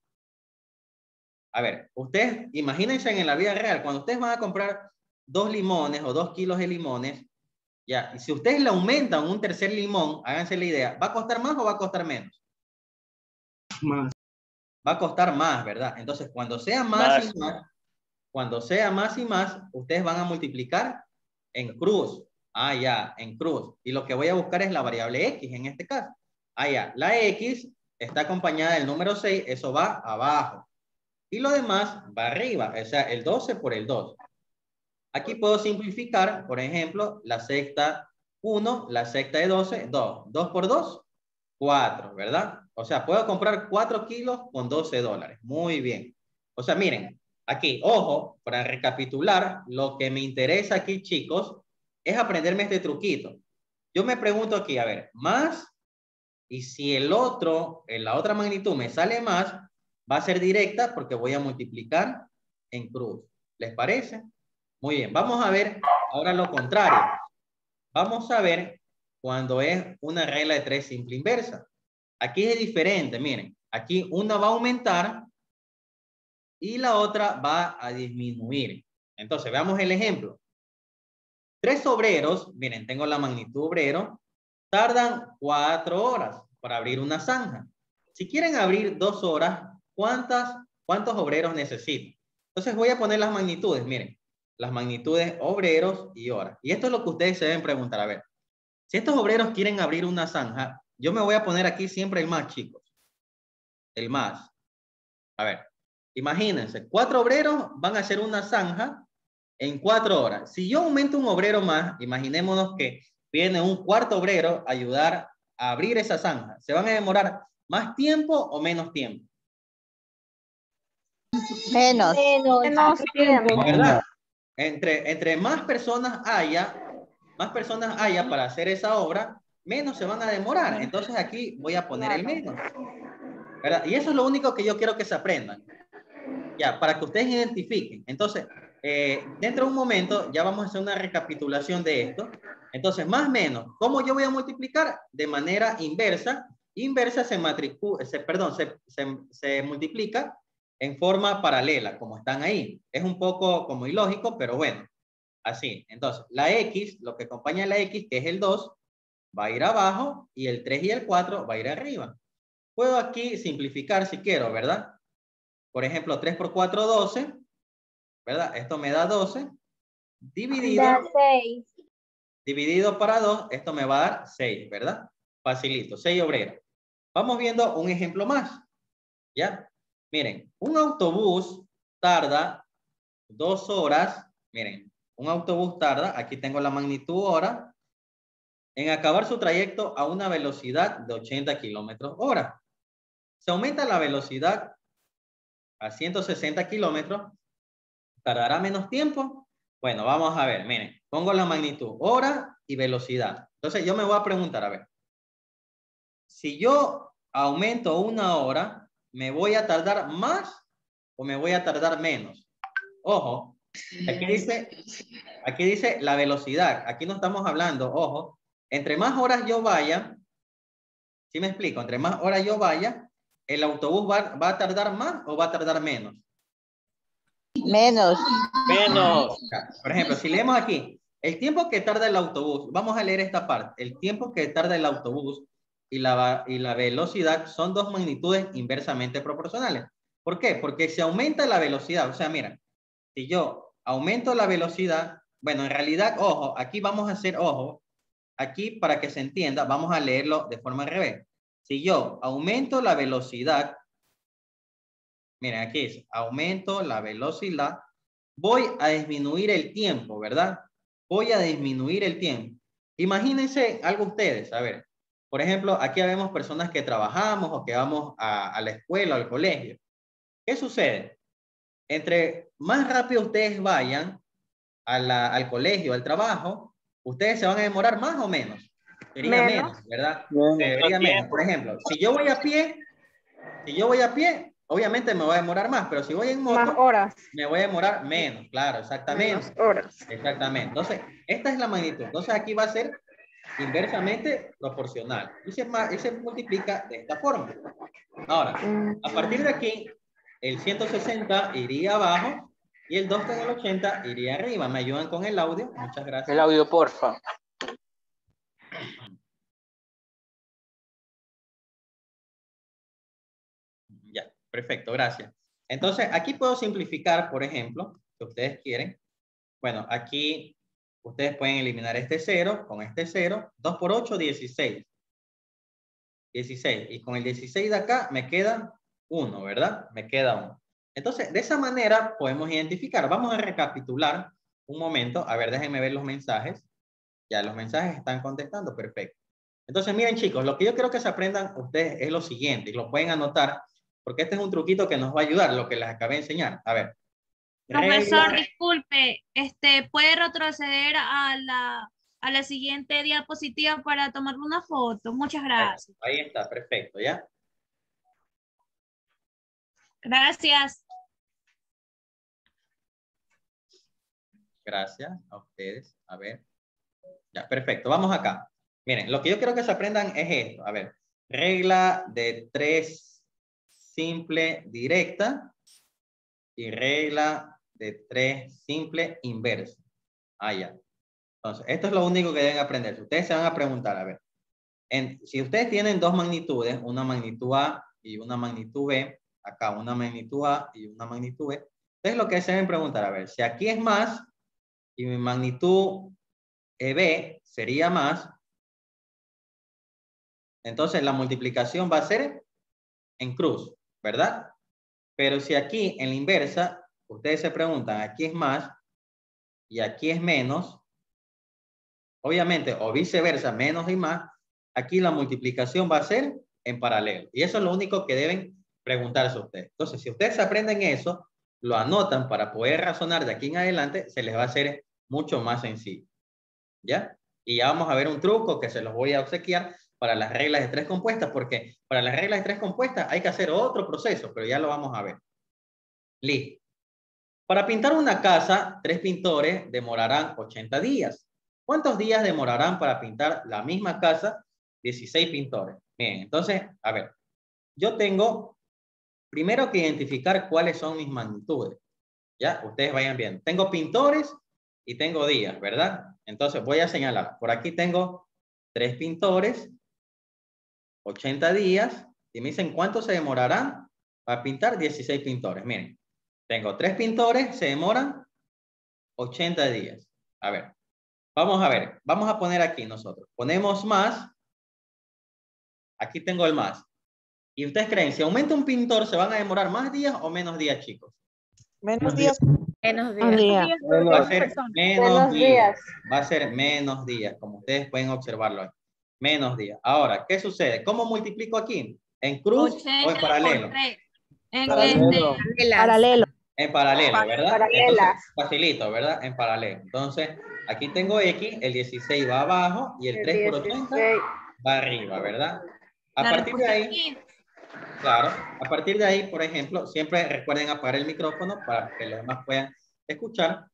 A ver, ustedes imagínense en la vida real, cuando ustedes van a comprar dos limones o dos kilos de limones, ya, y si ustedes le aumentan un tercer limón, háganse la idea, ¿va a costar más o va a costar menos? Más. Va a costar más, ¿verdad? Entonces, cuando sea más, y más, cuando sea más y más, ustedes van a multiplicar en cruz. Ah, ya, en cruz. Y lo que voy a buscar es la variable x en este caso. Ah, ya, la x está acompañada del número 6, eso va abajo. Y lo demás va arriba, o sea, el 12 por el 2. Aquí puedo simplificar, por ejemplo, la sexta 1, la sexta de 12, 2. 2 por 2, 4, ¿verdad? O sea, puedo comprar 4 kilos con 12 dólares. Muy bien. O sea, miren, aquí, ojo, para recapitular, lo que me interesa aquí, chicos, es aprenderme este truquito. Yo me pregunto aquí, a ver, más, y si el otro, en la otra magnitud me sale más, va a ser directa porque voy a multiplicar en cruz. ¿Les parece? Muy bien, vamos a ver ahora lo contrario. Vamos a ver cuando es una regla de tres simple inversa. Aquí es diferente, miren. Aquí una va a aumentar y la otra va a disminuir. Entonces, veamos el ejemplo. Tres obreros, miren, tengo la magnitud obrero, tardan cuatro horas para abrir una zanja. Si quieren abrir dos horas, ¿cuántas, ¿cuántos obreros necesito? Entonces voy a poner las magnitudes, miren, las magnitudes obreros y horas. Y esto es lo que ustedes se deben preguntar. A ver, si estos obreros quieren abrir una zanja, yo me voy a poner aquí siempre el más, chicos. El más. A ver, imagínense, cuatro obreros van a hacer una zanja en cuatro horas. Si yo aumento un obrero más, imaginémonos que viene un cuarto obrero a ayudar a abrir esa zanja. ¿Se van a demorar más tiempo o menos tiempo? Menos. Menos tiempo. ¿Verdad? Entre, entre más personas haya, más personas haya para hacer esa obra, menos se van a demorar. Entonces aquí voy a poner el menos. ¿verdad? Y eso es lo único que yo quiero que se aprendan. Ya, para que ustedes identifiquen. Entonces, eh, dentro de un momento ya vamos a hacer una recapitulación de esto. Entonces, más o menos, ¿cómo yo voy a multiplicar? De manera inversa. Inversa se, matricula, se perdón, se, se, se multiplica en forma paralela, como están ahí. Es un poco como ilógico, pero bueno, así. Entonces, la X, lo que acompaña a la X, que es el 2, va a ir abajo y el 3 y el 4 va a ir arriba. Puedo aquí simplificar si quiero, ¿verdad? Por ejemplo, 3 por 4, 12, ¿verdad? Esto me da 12. Dividido, Da seis. dividido para 2, esto me va a dar 6, ¿verdad? Facilito, 6 obreros. Vamos viendo un ejemplo más, ¿ya? Miren, un autobús tarda dos horas, miren, un autobús tarda, aquí tengo la magnitud hora, en acabar su trayecto a una velocidad de 80 kilómetros hora. Se aumenta la velocidad a 160 kilómetros, ¿tardará menos tiempo? Bueno, vamos a ver, miren, pongo la magnitud hora y velocidad. Entonces yo me voy a preguntar, a ver, si yo aumento una hora, ¿me voy a tardar más o me voy a tardar menos? Ojo, aquí dice, aquí dice la velocidad. Aquí no estamos hablando, ojo, entre más horas yo vaya, ¿sí me explico? Entre más horas yo vaya, ¿el autobús va, va a tardar más o va a tardar menos? Menos. Menos. Por ejemplo, si leemos aquí, el tiempo que tarda el autobús, vamos a leer esta parte, el tiempo que tarda el autobús y la, y la velocidad son dos magnitudes inversamente proporcionales. ¿Por qué? Porque si aumenta la velocidad, o sea, mira, si yo aumento la velocidad, bueno, en realidad, ojo, aquí vamos a hacer, ojo, aquí para que se entienda, vamos a leerlo de forma al revés. Si yo aumento la velocidad, miren, aquí dice, aumento la velocidad, voy a disminuir el tiempo, ¿verdad? Voy a disminuir el tiempo. Imagínense algo ustedes, a ver, por ejemplo, aquí vemos personas que trabajamos o que vamos a, a la escuela o al colegio. ¿Qué sucede? Entre más rápido ustedes vayan a la- al colegio, al trabajo, ustedes se van a demorar más o menos. Sería Menos. menos, ¿verdad? Menos Debería menos. Por ejemplo, si yo voy a pie, si yo voy a pie, obviamente me voy a demorar más, pero si voy en Más moto, horas. me voy a demorar menos, claro, exactamente. Menos horas. Exactamente. Entonces, esta es la magnitud. Entonces, aquí va a ser inversamente proporcional. Y se, y se multiplica de esta forma. Ahora, a partir de aquí, el 160 iría abajo y el 2 con el 80 iría arriba. ¿Me ayudan con el audio? Muchas gracias. El audio, porfa. Ya, perfecto, gracias. Entonces, aquí puedo simplificar, por ejemplo, si ustedes quieren. Bueno, aquí ustedes pueden eliminar este 0 con este 0. 2 por 8, 16. 16. Y con el 16 de acá me queda 1, ¿verdad? Me queda 1. Entonces, de esa manera podemos identificar. Vamos a recapitular un momento. A ver, déjenme ver los mensajes. Ya, los mensajes están contestando. Perfecto. Entonces, miren chicos, lo que yo quiero que se aprendan ustedes es lo siguiente, y lo pueden anotar, porque este es un truquito que nos va a ayudar, lo que les acabé de enseñar. A ver. Profesor, Regla- disculpe, este, ¿puede retroceder a la, a la siguiente diapositiva para tomarle una foto? Muchas gracias. Ahí está, perfecto, ¿ya? Gracias. Gracias a ustedes. A ver. Ya, perfecto. Vamos acá. Miren, lo que yo quiero que se aprendan es esto. A ver, regla de tres simple directa y regla de tres simple inversa. Ah, ya. Entonces, esto es lo único que deben aprender. Ustedes se van a preguntar, a ver, en- si ustedes tienen dos magnitudes, una magnitud A y una magnitud B, acá una magnitud A y una magnitud B, entonces lo que se deben preguntar, a ver, si aquí es más y mi magnitud EB sería más, entonces la multiplicación va a ser en cruz, ¿verdad? Pero si aquí en la inversa, ustedes se preguntan, aquí es más y aquí es menos, obviamente, o viceversa, menos y más, aquí la multiplicación va a ser en paralelo. Y eso es lo único que deben preguntarse ustedes. Entonces, si ustedes aprenden eso, lo anotan para poder razonar de aquí en adelante, se les va a hacer mucho más sencillo. ¿Ya? Y ya vamos a ver un truco que se los voy a obsequiar para las reglas de tres compuestas, porque para las reglas de tres compuestas hay que hacer otro proceso, pero ya lo vamos a ver. Listo. Para pintar una casa, tres pintores demorarán 80 días. ¿Cuántos días demorarán para pintar la misma casa? 16 pintores. Bien, entonces, a ver, yo tengo primero que identificar cuáles son mis magnitudes. Ya, ustedes vayan viendo. Tengo pintores y tengo días, ¿verdad? Entonces voy a señalar. Por aquí tengo tres pintores, 80 días. Y me dicen cuánto se demorarán para pintar 16 pintores. Miren, tengo tres pintores, se demoran 80 días. A ver, vamos a ver. Vamos a poner aquí nosotros. Ponemos más. Aquí tengo el más. ¿Y ustedes creen, si aumenta un pintor, se van a demorar más días o menos días, chicos? Menos días. Menos días. día. Va a ser menos Menos días. días. Va a ser menos días, como ustedes pueden observarlo. Menos días. Ahora, ¿qué sucede? ¿Cómo multiplico aquí? ¿En cruz o 80 en paralelo? En Paralelo. este, Paralelo. En paralelo, ¿verdad? Paralelas. Entonces, facilito, ¿verdad? En paralelo. Entonces, aquí tengo X, el 16 va abajo y el 3 por 80 va arriba, ¿verdad? A la partir de ahí, es 15. claro, a partir de ahí, por ejemplo, siempre recuerden apagar el micrófono para que los demás puedan escuchar.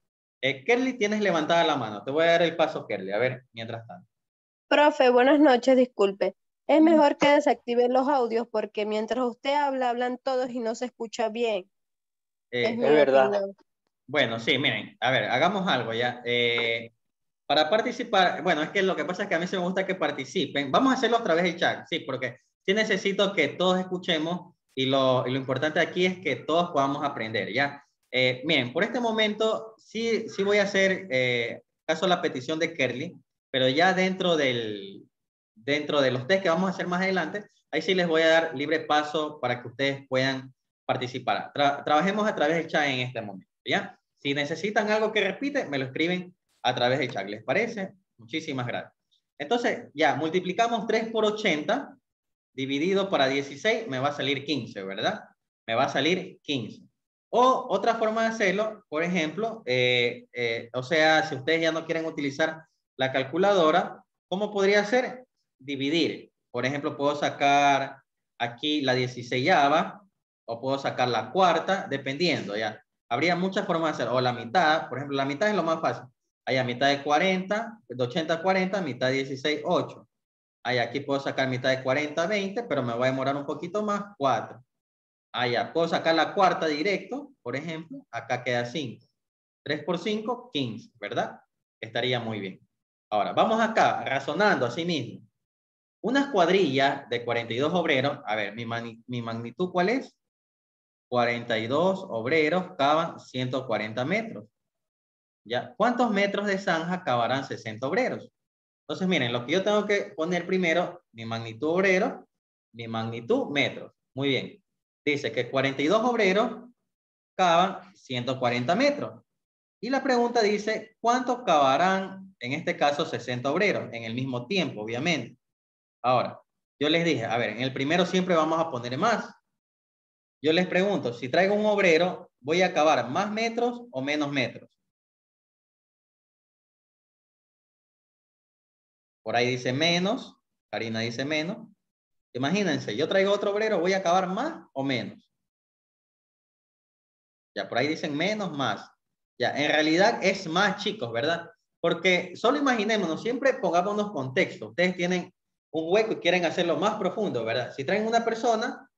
Eh, Kerly, tienes levantada la mano. Te voy a dar el paso, Kerly. A ver, mientras tanto. Profe, buenas noches, disculpe. Es mejor que desactive los audios porque mientras usted habla, hablan todos y no se escucha bien. Eh, es verdad. Bueno, sí, miren, a ver, hagamos algo ya. Eh, para participar, bueno, es que lo que pasa es que a mí se me gusta que participen. Vamos a hacerlo a través del chat, sí, porque sí necesito que todos escuchemos y lo, y lo importante aquí es que todos podamos aprender, ¿ya? Eh, miren, por este momento sí, sí voy a hacer eh, caso a la petición de Kerly, pero ya dentro del, dentro de los test que vamos a hacer más adelante, ahí sí les voy a dar libre paso para que ustedes puedan participar. Tra- trabajemos a través del chat en este momento, ¿ya? Si necesitan algo que repite, me lo escriben a través del chat. ¿Les parece? Muchísimas gracias. Entonces, ya, multiplicamos 3 por 80, dividido para 16, me va a salir 15, ¿verdad? Me va a salir 15. O otra forma de hacerlo, por ejemplo, eh, eh, o sea, si ustedes ya no quieren utilizar la calculadora, ¿cómo podría ser? Dividir. Por ejemplo, puedo sacar aquí la 16 o puedo sacar la cuarta, dependiendo, ya. Habría muchas formas de hacer, o la mitad, por ejemplo, la mitad es lo más fácil. Hay a mitad de 40, de 80 a 40, mitad de 16, 8. Ahí aquí puedo sacar mitad de 40 a 20, pero me va a demorar un poquito más, 4. Allá puedo sacar la cuarta directo, por ejemplo, acá queda 5. 3 por 5, 15, ¿verdad? Estaría muy bien. Ahora, vamos acá, razonando así mismo. Una cuadrilla de 42 obreros, a ver, mi magnitud, ¿cuál es? 42 obreros cavan 140 metros. ¿Ya? ¿Cuántos metros de zanja cavarán 60 obreros? Entonces, miren, lo que yo tengo que poner primero, mi magnitud obrero, mi magnitud metros. Muy bien. Dice que 42 obreros cavan 140 metros. Y la pregunta dice, ¿cuánto cavarán, en este caso, 60 obreros? En el mismo tiempo, obviamente. Ahora, yo les dije, a ver, en el primero siempre vamos a poner más. Yo les pregunto, si traigo un obrero, ¿voy a cavar más metros o menos metros? Por ahí dice menos, Karina dice menos. Imagínense, yo traigo otro obrero, ¿voy a acabar más o menos? Ya, por ahí dicen menos, más. Ya, en realidad es más, chicos, ¿verdad? Porque solo imaginémonos, siempre pongámonos contexto. Ustedes tienen un hueco y quieren hacerlo más profundo, ¿verdad? Si traen una persona,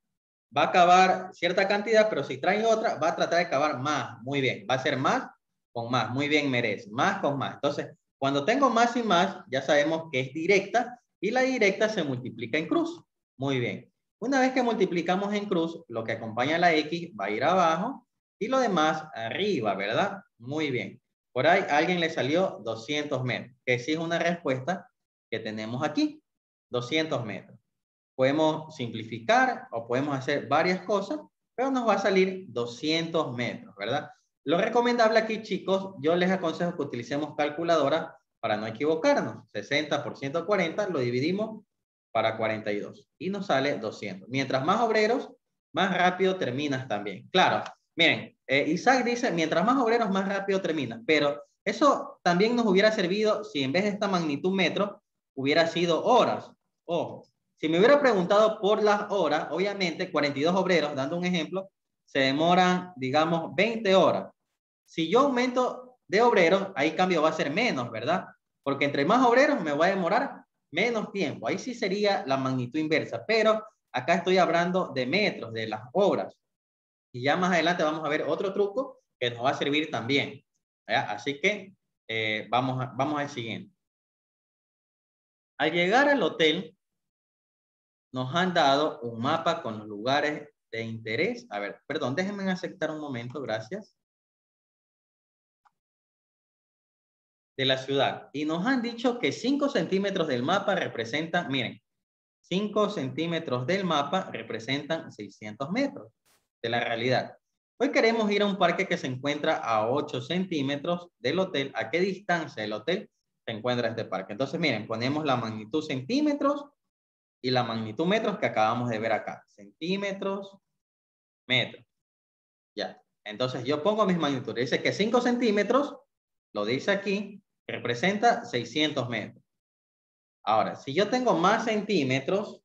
va a acabar cierta cantidad, pero si traen otra, va a tratar de acabar más. Muy bien, va a ser más con más. Muy bien, merece. Más con más. Entonces, cuando tengo más y más, ya sabemos que es directa y la directa se multiplica en cruz. Muy bien. Una vez que multiplicamos en cruz, lo que acompaña la X va a ir abajo y lo demás arriba, ¿verdad? Muy bien. Por ahí alguien le salió 200 metros, que sí es una respuesta que tenemos aquí, 200 metros. Podemos simplificar o podemos hacer varias cosas, pero nos va a salir 200 metros, ¿verdad? Lo recomendable aquí, chicos, yo les aconsejo que utilicemos calculadora para no equivocarnos. 60 por 140 lo dividimos para 42 y nos sale 200. Mientras más obreros, más rápido terminas también. Claro, miren, eh, Isaac dice, mientras más obreros, más rápido terminas, pero eso también nos hubiera servido si en vez de esta magnitud metro, hubiera sido horas. Ojo, si me hubiera preguntado por las horas, obviamente 42 obreros, dando un ejemplo, se demoran, digamos, 20 horas. Si yo aumento de obreros, ahí cambio va a ser menos, ¿verdad? Porque entre más obreros me va a demorar menos tiempo. Ahí sí sería la magnitud inversa, pero acá estoy hablando de metros, de las obras. Y ya más adelante vamos a ver otro truco que nos va a servir también. Así que eh, vamos, a, vamos al siguiente. Al llegar al hotel, nos han dado un mapa con los lugares de interés. A ver, perdón, déjenme aceptar un momento, gracias. De la ciudad. Y nos han dicho que 5 centímetros del mapa representan, miren, 5 centímetros del mapa representan 600 metros de la realidad. Hoy queremos ir a un parque que se encuentra a 8 centímetros del hotel. ¿A qué distancia del hotel se encuentra este parque? Entonces, miren, ponemos la magnitud centímetros y la magnitud metros que acabamos de ver acá. Centímetros, metros. Ya. Entonces, yo pongo mis magnitudes. Dice que 5 centímetros, lo dice aquí, representa 600 metros. Ahora, si yo tengo más centímetros,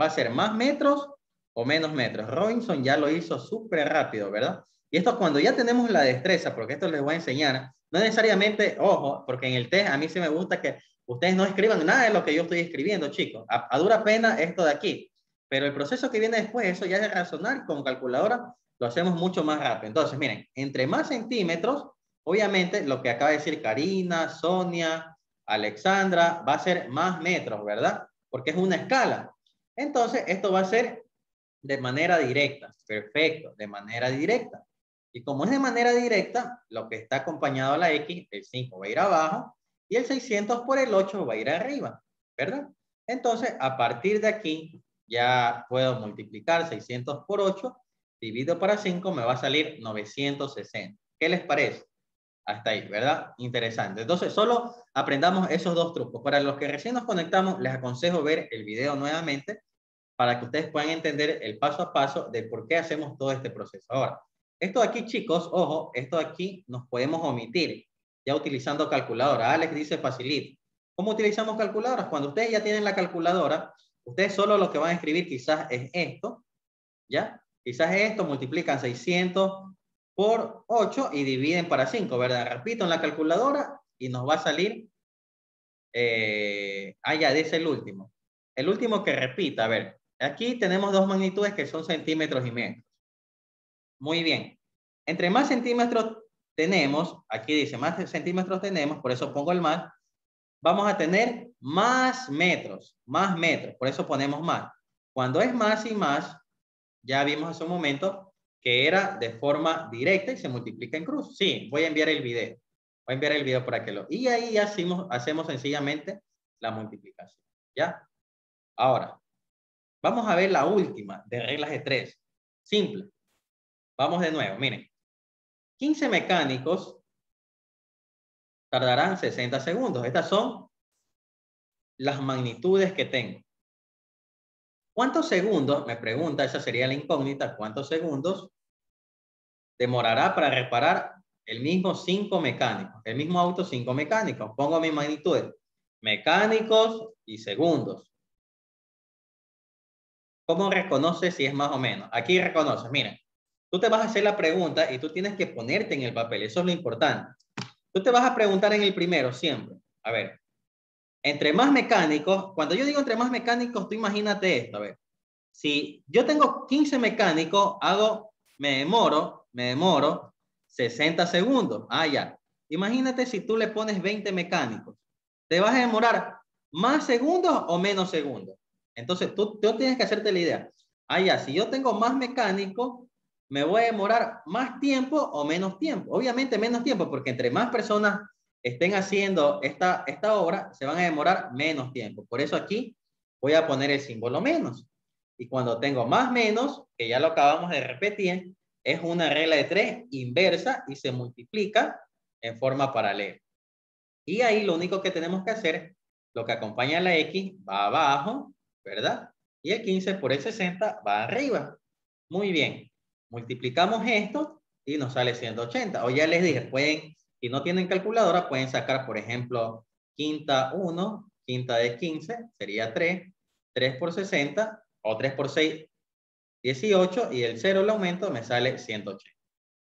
va a ser más metros o menos metros. Robinson ya lo hizo súper rápido, ¿verdad? Y esto cuando ya tenemos la destreza, porque esto les voy a enseñar, no necesariamente, ojo, porque en el test a mí sí me gusta que ustedes no escriban nada de lo que yo estoy escribiendo, chicos. A, dura pena esto de aquí. Pero el proceso que viene después, eso ya es razonar con calculadora, lo hacemos mucho más rápido. Entonces, miren, entre más centímetros, obviamente lo que acaba de decir Karina, Sonia, Alexandra, va a ser más metros, ¿verdad? Porque es una escala. Entonces, esto va a ser de manera directa. Perfecto, de manera directa. Y como es de manera directa, lo que está acompañado a la X, el 5 va a ir abajo y el 600 por el 8 va a ir arriba, ¿verdad? Entonces, a partir de aquí, ya puedo multiplicar 600 por 8, divido para 5, me va a salir 960. ¿Qué les parece? Hasta ahí, ¿verdad? Interesante. Entonces, solo aprendamos esos dos trucos. Para los que recién nos conectamos, les aconsejo ver el video nuevamente para que ustedes puedan entender el paso a paso de por qué hacemos todo este proceso. Ahora, esto aquí, chicos, ojo, esto aquí nos podemos omitir ya utilizando calculadora. Alex dice facilito. ¿Cómo utilizamos calculadoras? Cuando ustedes ya tienen la calculadora, ustedes solo lo que van a escribir quizás es esto, ¿ya? Quizás esto, multiplican 600 por 8 y dividen para 5, ¿verdad? Repito en la calculadora y nos va a salir, eh, ah, ya, dice el último. El último que repita, a ver, Aquí tenemos dos magnitudes que son centímetros y metros. Muy bien. Entre más centímetros tenemos, aquí dice más centímetros tenemos, por eso pongo el más, vamos a tener más metros, más metros, por eso ponemos más. Cuando es más y más, ya vimos hace un momento que era de forma directa y se multiplica en cruz. Sí, voy a enviar el video. Voy a enviar el video para que lo... Y ahí hacemos, hacemos sencillamente la multiplicación. ¿Ya? Ahora, Vamos a ver la última de reglas de tres. Simple. Vamos de nuevo, miren. 15 mecánicos tardarán 60 segundos. Estas son las magnitudes que tengo. ¿Cuántos segundos? Me pregunta, esa sería la incógnita. ¿Cuántos segundos demorará para reparar el mismo cinco mecánicos? El mismo auto, cinco mecánicos. Pongo mis magnitudes. Mecánicos y segundos. ¿Cómo reconoces si es más o menos? Aquí reconoces, mira, tú te vas a hacer la pregunta y tú tienes que ponerte en el papel, eso es lo importante. Tú te vas a preguntar en el primero siempre. A ver, entre más mecánicos, cuando yo digo entre más mecánicos, tú imagínate esto, a ver. Si yo tengo 15 mecánicos, hago, me demoro, me demoro 60 segundos. Ah, ya. Imagínate si tú le pones 20 mecánicos. ¿Te vas a demorar más segundos o menos segundos? Entonces, tú, tú tienes que hacerte la idea. Ah, ya, si yo tengo más mecánico, me voy a demorar más tiempo o menos tiempo. Obviamente menos tiempo, porque entre más personas estén haciendo esta, esta obra, se van a demorar menos tiempo. Por eso aquí voy a poner el símbolo menos. Y cuando tengo más menos, que ya lo acabamos de repetir, es una regla de tres inversa y se multiplica en forma paralela. Y ahí lo único que tenemos que hacer, lo que acompaña a la X va abajo ¿verdad? Y el 15 por el 60 va arriba. Muy bien. Multiplicamos esto y nos sale 180. O ya les dije, pueden, si no tienen calculadora, pueden sacar, por ejemplo, quinta 1, quinta de 15, sería 3, 3 por 60, o 3 por 6, 18 y el 0 el aumento me sale 180.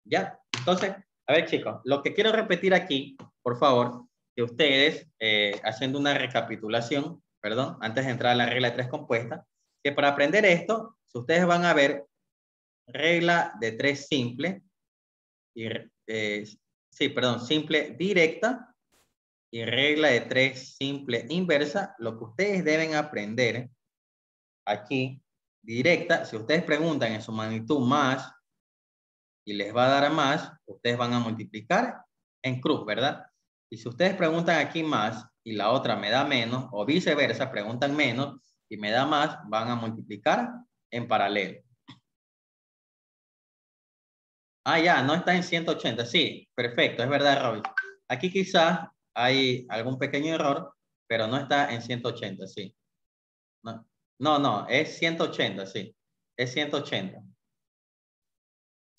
¿Ya? Entonces, a ver chicos, lo que quiero repetir aquí, por favor, que ustedes, eh, haciendo una recapitulación, perdón, antes de entrar a la regla de tres compuestas, que para aprender esto, ustedes van a ver regla de tres simple, y, eh, sí, perdón, simple directa y regla de tres simple inversa, lo que ustedes deben aprender aquí, directa, si ustedes preguntan en su magnitud más y les va a dar más, ustedes van a multiplicar en cruz, ¿verdad? Y si ustedes preguntan aquí más y la otra me da menos, o viceversa, preguntan menos y me da más, van a multiplicar en paralelo. Ah, ya, no está en 180. Sí, perfecto, es verdad, Robin. Aquí quizás hay algún pequeño error, pero no está en 180, sí. No, no, no es 180, sí. Es 180.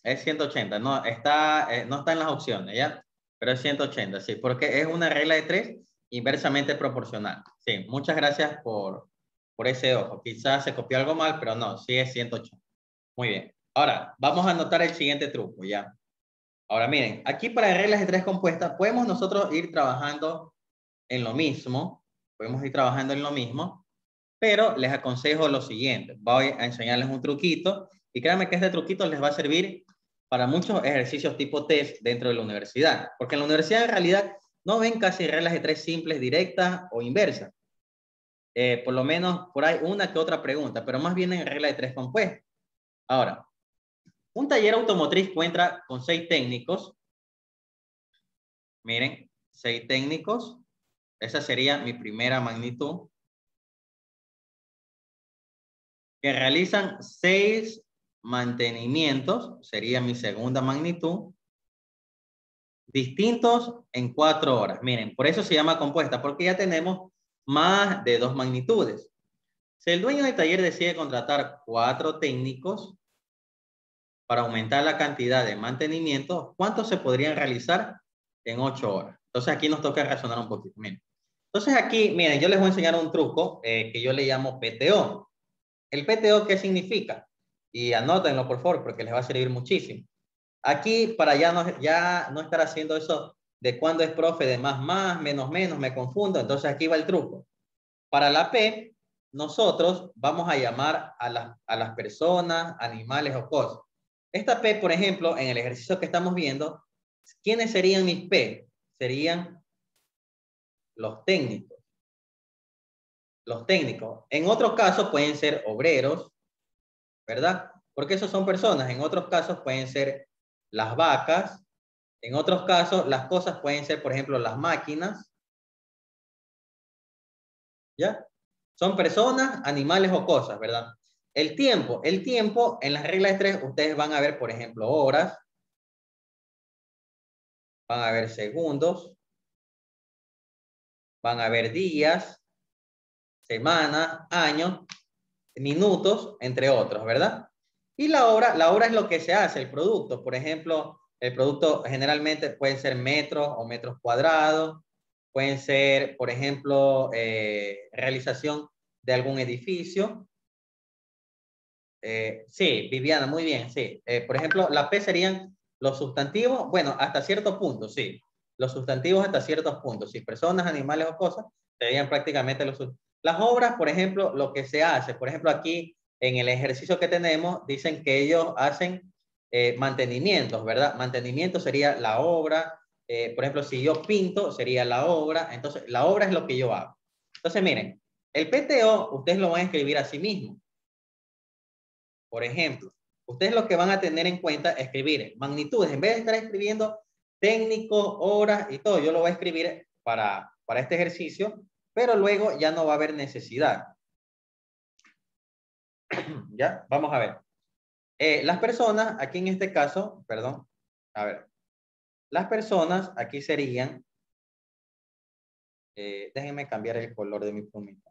Es 180, no está, eh, no está en las opciones, ¿ya? Pero es 180, sí, porque es una regla de tres inversamente proporcional. Sí, muchas gracias por, por ese ojo. Quizás se copió algo mal, pero no, sí es 180. Muy bien. Ahora, vamos a anotar el siguiente truco, ¿ya? Ahora, miren, aquí para reglas de tres compuestas, podemos nosotros ir trabajando en lo mismo, podemos ir trabajando en lo mismo, pero les aconsejo lo siguiente. Voy a enseñarles un truquito y créanme que este truquito les va a servir para muchos ejercicios tipo test dentro de la universidad. Porque en la universidad en realidad no ven casi reglas de tres simples, directas o inversas. Eh, por lo menos por ahí una que otra pregunta, pero más bien en regla de tres compuestas. Ahora, un taller automotriz cuenta con seis técnicos. Miren, seis técnicos. Esa sería mi primera magnitud. Que realizan seis mantenimientos, sería mi segunda magnitud, distintos en cuatro horas. Miren, por eso se llama compuesta, porque ya tenemos más de dos magnitudes. Si el dueño del taller decide contratar cuatro técnicos para aumentar la cantidad de mantenimiento, ¿cuántos se podrían realizar en ocho horas? Entonces aquí nos toca razonar un poquito. Miren. Entonces aquí, miren, yo les voy a enseñar un truco eh, que yo le llamo PTO. ¿El PTO qué significa? y anótenlo por favor porque les va a servir muchísimo. Aquí para ya no, ya no estar haciendo eso de cuando es profe de más más, menos menos, me confundo, entonces aquí va el truco. Para la P, nosotros vamos a llamar a, las, a las personas, animales o cosas. Esta P, por ejemplo, en el ejercicio que estamos viendo, ¿quiénes serían mis P? Serían los técnicos. Los técnicos. En otro caso pueden ser obreros, ¿verdad? Porque esos son personas. En otros casos pueden ser las vacas. En otros casos, las cosas pueden ser, por ejemplo, las máquinas. ¿Ya? Son personas, animales o cosas, ¿verdad? El tiempo. El tiempo, en las reglas de tres, ustedes van a ver, por ejemplo, horas. Van a ver segundos. Van a ver días, semanas, años minutos, entre otros, ¿verdad? Y la hora, la hora es lo que se hace, el producto. Por ejemplo, el producto generalmente puede ser metros o metros cuadrados, pueden ser, por ejemplo, eh, realización de algún edificio. Eh, sí, Viviana, muy bien, sí. Eh, por ejemplo, la P serían los sustantivos, bueno, hasta cierto punto, sí. Los sustantivos hasta ciertos puntos, sí. Personas, animales o cosas, serían prácticamente los. Las obras, por ejemplo, lo que se hace, por ejemplo, aquí en el ejercicio que tenemos, dicen que ellos hacen eh, mantenimientos, ¿verdad? Mantenimiento sería la obra. Eh, por ejemplo, si yo pinto, sería la obra. Entonces, la obra es lo que yo hago. Entonces, miren, el PTO, ustedes lo van a escribir a sí mismo. Por ejemplo, ustedes lo que van a tener en cuenta es escribir magnitudes. En vez de estar escribiendo técnicos, horas y todo, yo lo voy a escribir para, para este ejercicio pero luego ya no va a haber necesidad. (clears throat) ¿Ya? Vamos a ver. Eh, las personas, aquí en este caso, perdón, a ver, las personas aquí serían, eh, déjenme cambiar el color de mi plumita.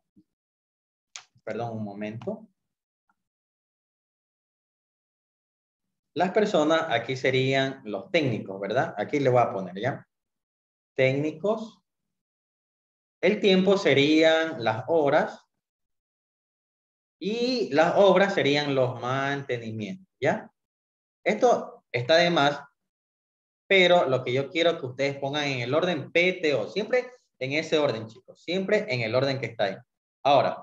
Perdón, un momento. Las personas aquí serían los técnicos, ¿verdad? Aquí le voy a poner, ¿ya? Técnicos el tiempo serían las horas. Y las obras serían los mantenimientos, ¿ya? Esto está de más, pero lo que yo quiero que ustedes pongan en el orden PTO, siempre en ese orden, chicos, siempre en el orden que está ahí. Ahora,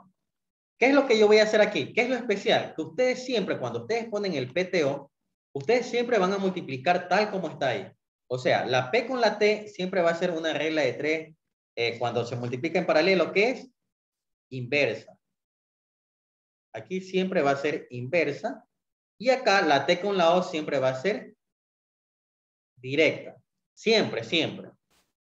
¿qué es lo que yo voy a hacer aquí? ¿Qué es lo especial? Que ustedes siempre, cuando ustedes ponen el PTO, ustedes siempre van a multiplicar tal como está ahí. O sea, la P con la T siempre va a ser una regla de tres eh, cuando se multiplica en paralelo, que es inversa. Aquí siempre va a ser inversa. Y acá la T con la O siempre va a ser directa. Siempre, siempre.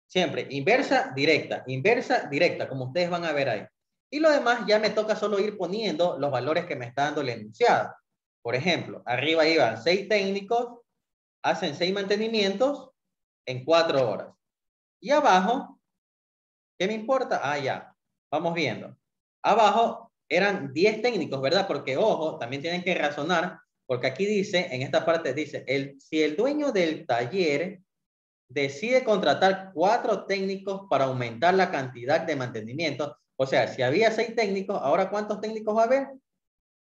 Siempre. Inversa, directa. Inversa, directa, como ustedes van a ver ahí. Y lo demás ya me toca solo ir poniendo los valores que me está dando el enunciado. Por ejemplo, arriba iban seis técnicos, hacen seis mantenimientos en cuatro horas. Y abajo, ¿qué me importa? Ah, ya. Vamos viendo. Abajo eran 10 técnicos, ¿verdad? Porque, ojo, también tienen que razonar, porque aquí dice, en esta parte dice, el, si el dueño del taller decide contratar cuatro técnicos para aumentar la cantidad de mantenimiento, o sea, si había seis técnicos, ahora ¿cuántos técnicos va a haber?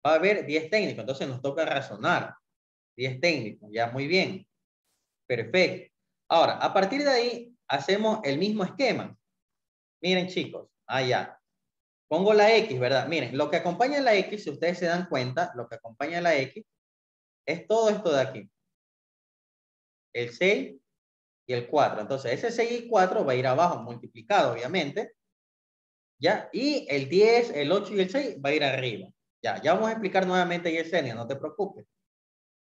Va a haber 10 técnicos, entonces nos toca razonar. 10 técnicos, ya muy bien. Perfecto. Ahora, a partir de ahí, hacemos el mismo esquema. Miren, chicos, allá. Pongo la X, ¿verdad? Miren, lo que acompaña a la X, si ustedes se dan cuenta, lo que acompaña a la X es todo esto de aquí. El 6 y el 4. Entonces, ese 6 y 4 va a ir abajo, multiplicado, obviamente. ¿Ya? Y el 10, el 8 y el 6 va a ir arriba. Ya, ya vamos a explicar nuevamente Yesenia, no te preocupes.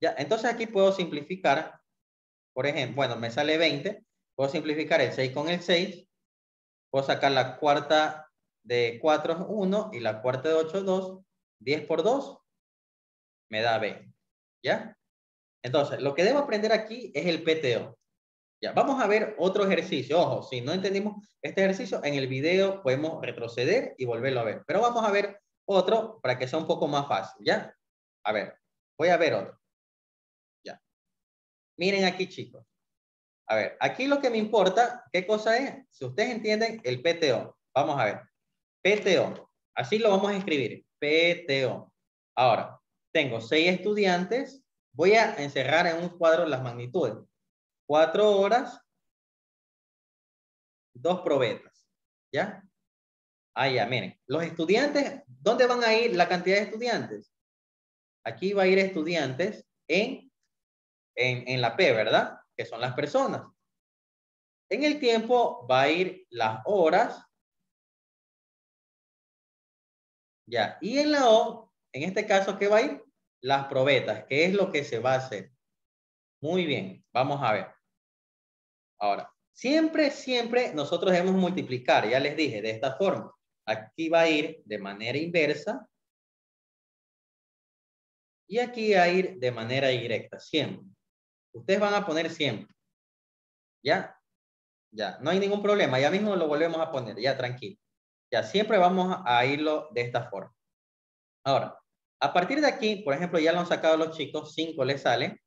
Ya, entonces aquí puedo simplificar, por ejemplo, bueno, me sale 20, puedo simplificar el 6 con el 6, puedo sacar la cuarta de 4 es 1 y la cuarta de 8 es 2. 10 por 2 me da 20. ¿Ya? Entonces, lo que debo aprender aquí es el PTO. Ya, vamos a ver otro ejercicio. Ojo, si no entendimos este ejercicio, en el video podemos retroceder y volverlo a ver. Pero vamos a ver otro para que sea un poco más fácil, ¿ya? A ver, voy a ver otro. Ya. Miren aquí, chicos. A ver, aquí lo que me importa, ¿qué cosa es? Si ustedes entienden el PTO. Vamos a ver. PTO. Así lo vamos a escribir. PTO. Ahora, tengo seis estudiantes. Voy a encerrar en un cuadro las magnitudes. Cuatro horas, dos probetas. ¿Ya? Ah, ya, miren. Los estudiantes, ¿dónde van a ir la cantidad de estudiantes? Aquí va a ir estudiantes en, en, en la P, ¿verdad? Que son las personas. En el tiempo va a ir las horas Ya. Y en la O, en este caso, ¿qué va a ir? Las probetas, ¿Qué es lo que se va a hacer. Muy bien, vamos a ver. Ahora, siempre, siempre nosotros debemos multiplicar, ya les dije, de esta forma. Aquí va a ir de manera inversa. Y aquí va a ir de manera directa, siempre. Ustedes van a poner siempre. ¿Ya? Ya, no hay ningún problema. Ya mismo lo volvemos a poner, ya tranquilo. Ya, siempre vamos a irlo de esta forma. Ahora, a partir de aquí, por ejemplo, ya lo han sacado los chicos, 5 les sale.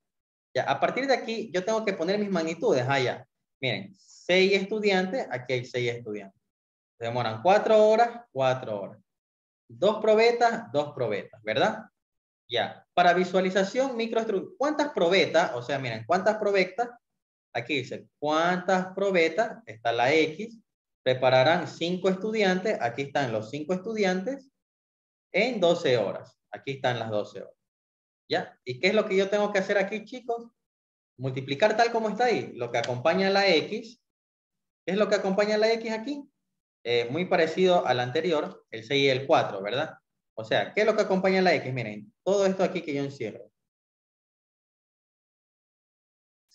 Ya, a partir de aquí, yo tengo que poner mis magnitudes. allá. Ah, Miren, 6 estudiantes, aquí hay 6 estudiantes. Demoran 4 horas, 4 horas. Dos probetas, dos probetas, ¿verdad? Ya. Para visualización, microestructura. ¿Cuántas probetas? O sea, miren, ¿cuántas probetas? Aquí dice, ¿cuántas probetas? Está la X prepararán cinco estudiantes, aquí están los cinco estudiantes, en 12 horas. Aquí están las 12 horas. ¿Ya? ¿Y qué es lo que yo tengo que hacer aquí, chicos? Multiplicar tal como está ahí, lo que acompaña la X. ¿Qué es lo que acompaña la X aquí? Eh, muy parecido al anterior, el 6 y el 4, ¿verdad? O sea, ¿qué es lo que acompaña la X? Miren, todo esto aquí que yo encierro.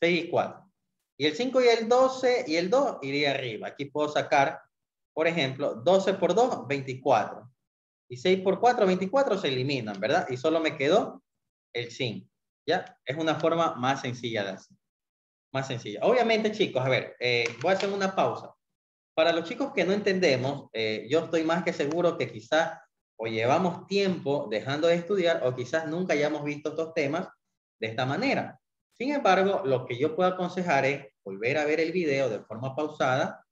6 y 4. Y el 5 y el 12 y el 2 iría arriba. Aquí puedo sacar, por ejemplo, 12 por 2, 24. Y 6 por 4, 24 se eliminan, ¿verdad? Y solo me quedó el 5. ¿Ya? Es una forma más sencilla de hacer. Más sencilla. Obviamente, chicos, a ver, eh, voy a hacer una pausa. Para los chicos que no entendemos, eh, yo estoy más que seguro que quizás o llevamos tiempo dejando de estudiar o quizás nunca hayamos visto estos temas de esta manera. Sin embargo, lo que yo puedo aconsejar es volver a ver el video de forma pausada,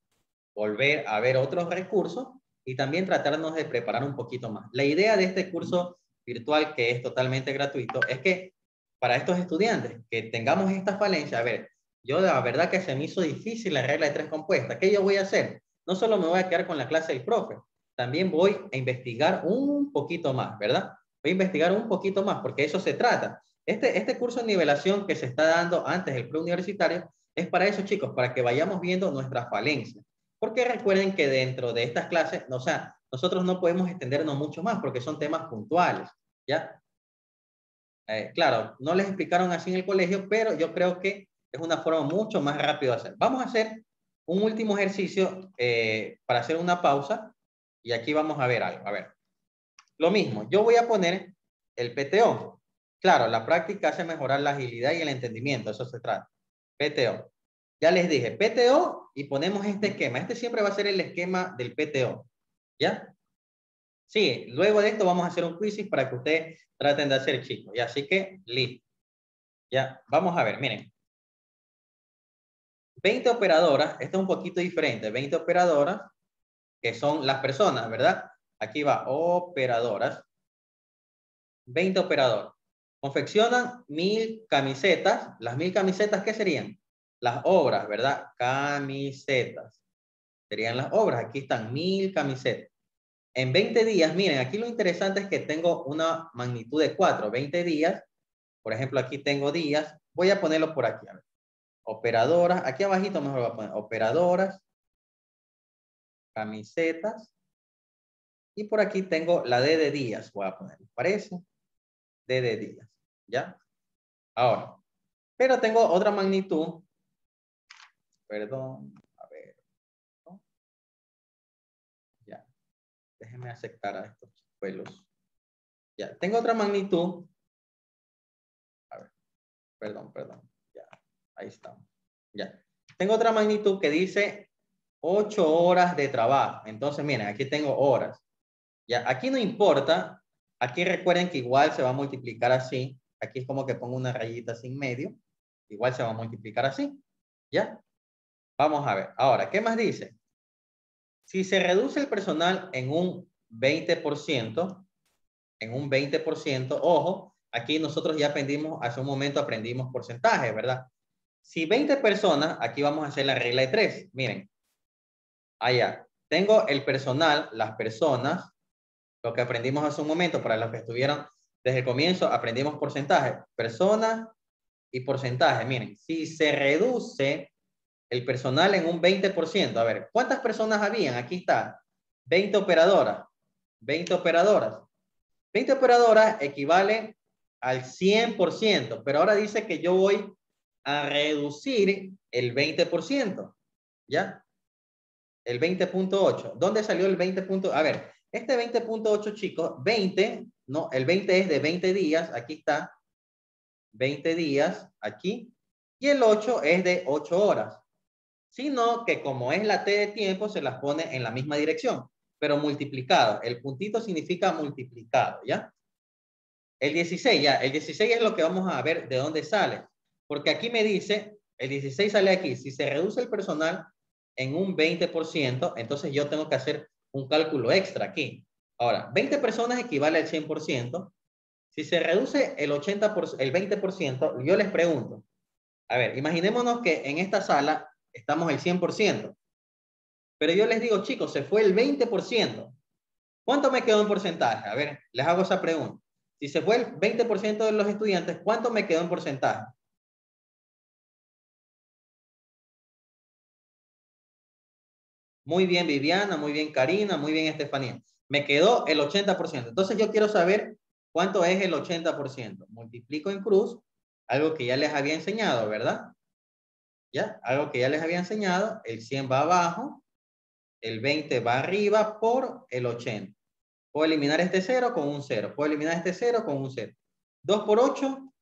volver a ver otros recursos y también tratarnos de preparar un poquito más. La idea de este curso virtual que es totalmente gratuito, es que para estos estudiantes que tengamos esta falencia, a ver, yo la verdad que se me hizo difícil la regla de tres compuestas. ¿Qué yo voy a hacer? No solo me voy a quedar con la clase del profe, también voy a investigar un poquito más, ¿verdad? Voy a investigar un poquito más, porque eso se trata. Este, este curso de nivelación que se está dando antes del preuniversitario es para eso, chicos, para que vayamos viendo nuestras falencias. Porque recuerden que dentro de estas clases, o sea, nosotros no podemos extendernos mucho más porque son temas puntuales, ¿ya? Eh, claro, no les explicaron así en el colegio, pero yo creo que es una forma mucho más rápida de hacer. Vamos a hacer un último ejercicio eh, para hacer una pausa y aquí vamos a ver algo. A ver, lo mismo, yo voy a poner el PTO. Claro, la práctica hace mejorar la agilidad y el entendimiento, eso se trata. PTO. Ya les dije, PTO y ponemos este esquema. Este siempre va a ser el esquema del PTO. ¿Ya? Sí, luego de esto vamos a hacer un quiz para que ustedes traten de hacer, chicos. Y así que, listo. Ya, vamos a ver, miren. 20 operadoras, esto es un poquito diferente. 20 operadoras, que son las personas, ¿verdad? Aquí va, operadoras. 20 operadoras. Confeccionan mil camisetas. Las mil camisetas, ¿qué serían? Las obras, ¿verdad? Camisetas. Serían las obras. Aquí están mil camisetas. En 20 días, miren, aquí lo interesante es que tengo una magnitud de 4. 20 días. Por ejemplo, aquí tengo días. Voy a ponerlo por aquí. A ver. Operadoras. Aquí abajito mejor voy a poner. Operadoras. Camisetas. Y por aquí tengo la D de días. Voy a poner. ¿Parece? D de días. ¿Ya? Ahora. Pero tengo otra magnitud. Perdón. A ver. Ya. Déjenme aceptar a estos pelos. Ya. Tengo otra magnitud. A ver. Perdón, perdón. Ahí estamos. Ya. Tengo otra magnitud que dice 8 horas de trabajo. Entonces, miren, aquí tengo horas. Ya. Aquí no importa. Aquí recuerden que igual se va a multiplicar así. Aquí es como que pongo una rayita sin medio. Igual se va a multiplicar así. ¿Ya? Vamos a ver. Ahora, ¿qué más dice? Si se reduce el personal en un 20%, en un 20%, ojo, aquí nosotros ya aprendimos, hace un momento aprendimos porcentaje, ¿verdad? Si 20 personas, aquí vamos a hacer la regla de 3. Miren, allá, tengo el personal, las personas, lo que aprendimos hace un momento, para los que estuvieron desde el comienzo, aprendimos porcentaje, personas y porcentaje. Miren, si se reduce el personal en un 20%. A ver, ¿cuántas personas habían? Aquí está. 20 operadoras. 20 operadoras. 20 operadoras equivale al 100%, pero ahora dice que yo voy a reducir el 20%. ¿Ya? El 20.8. ¿Dónde salió el 20. A ver, este 20.8, chicos, 20, no, el 20 es de 20 días, aquí está. 20 días, aquí. Y el 8 es de 8 horas sino que como es la t de tiempo, se las pone en la misma dirección, pero multiplicado. El puntito significa multiplicado, ¿ya? El 16, ya, el 16 es lo que vamos a ver de dónde sale, porque aquí me dice, el 16 sale aquí, si se reduce el personal en un 20%, entonces yo tengo que hacer un cálculo extra aquí. Ahora, 20 personas equivale al 100%. Si se reduce el 80%, el 20%, yo les pregunto, a ver, imaginémonos que en esta sala estamos el 100%. Pero yo les digo, chicos, se fue el 20%. ¿Cuánto me quedó en porcentaje? A ver, les hago esa pregunta. Si se fue el 20% de los estudiantes, ¿cuánto me quedó en porcentaje? Muy bien, Viviana, muy bien, Karina, muy bien, Estefanía. Me quedó el 80%. Entonces yo quiero saber cuánto es el 80%. Multiplico en cruz, algo que ya les había enseñado, ¿verdad? ¿ya? Algo que ya les había enseñado, el 100 va abajo, el 20 va arriba por el 80. Puedo eliminar este 0 con un 0, puedo eliminar este 0 con un 0. 2 por 8,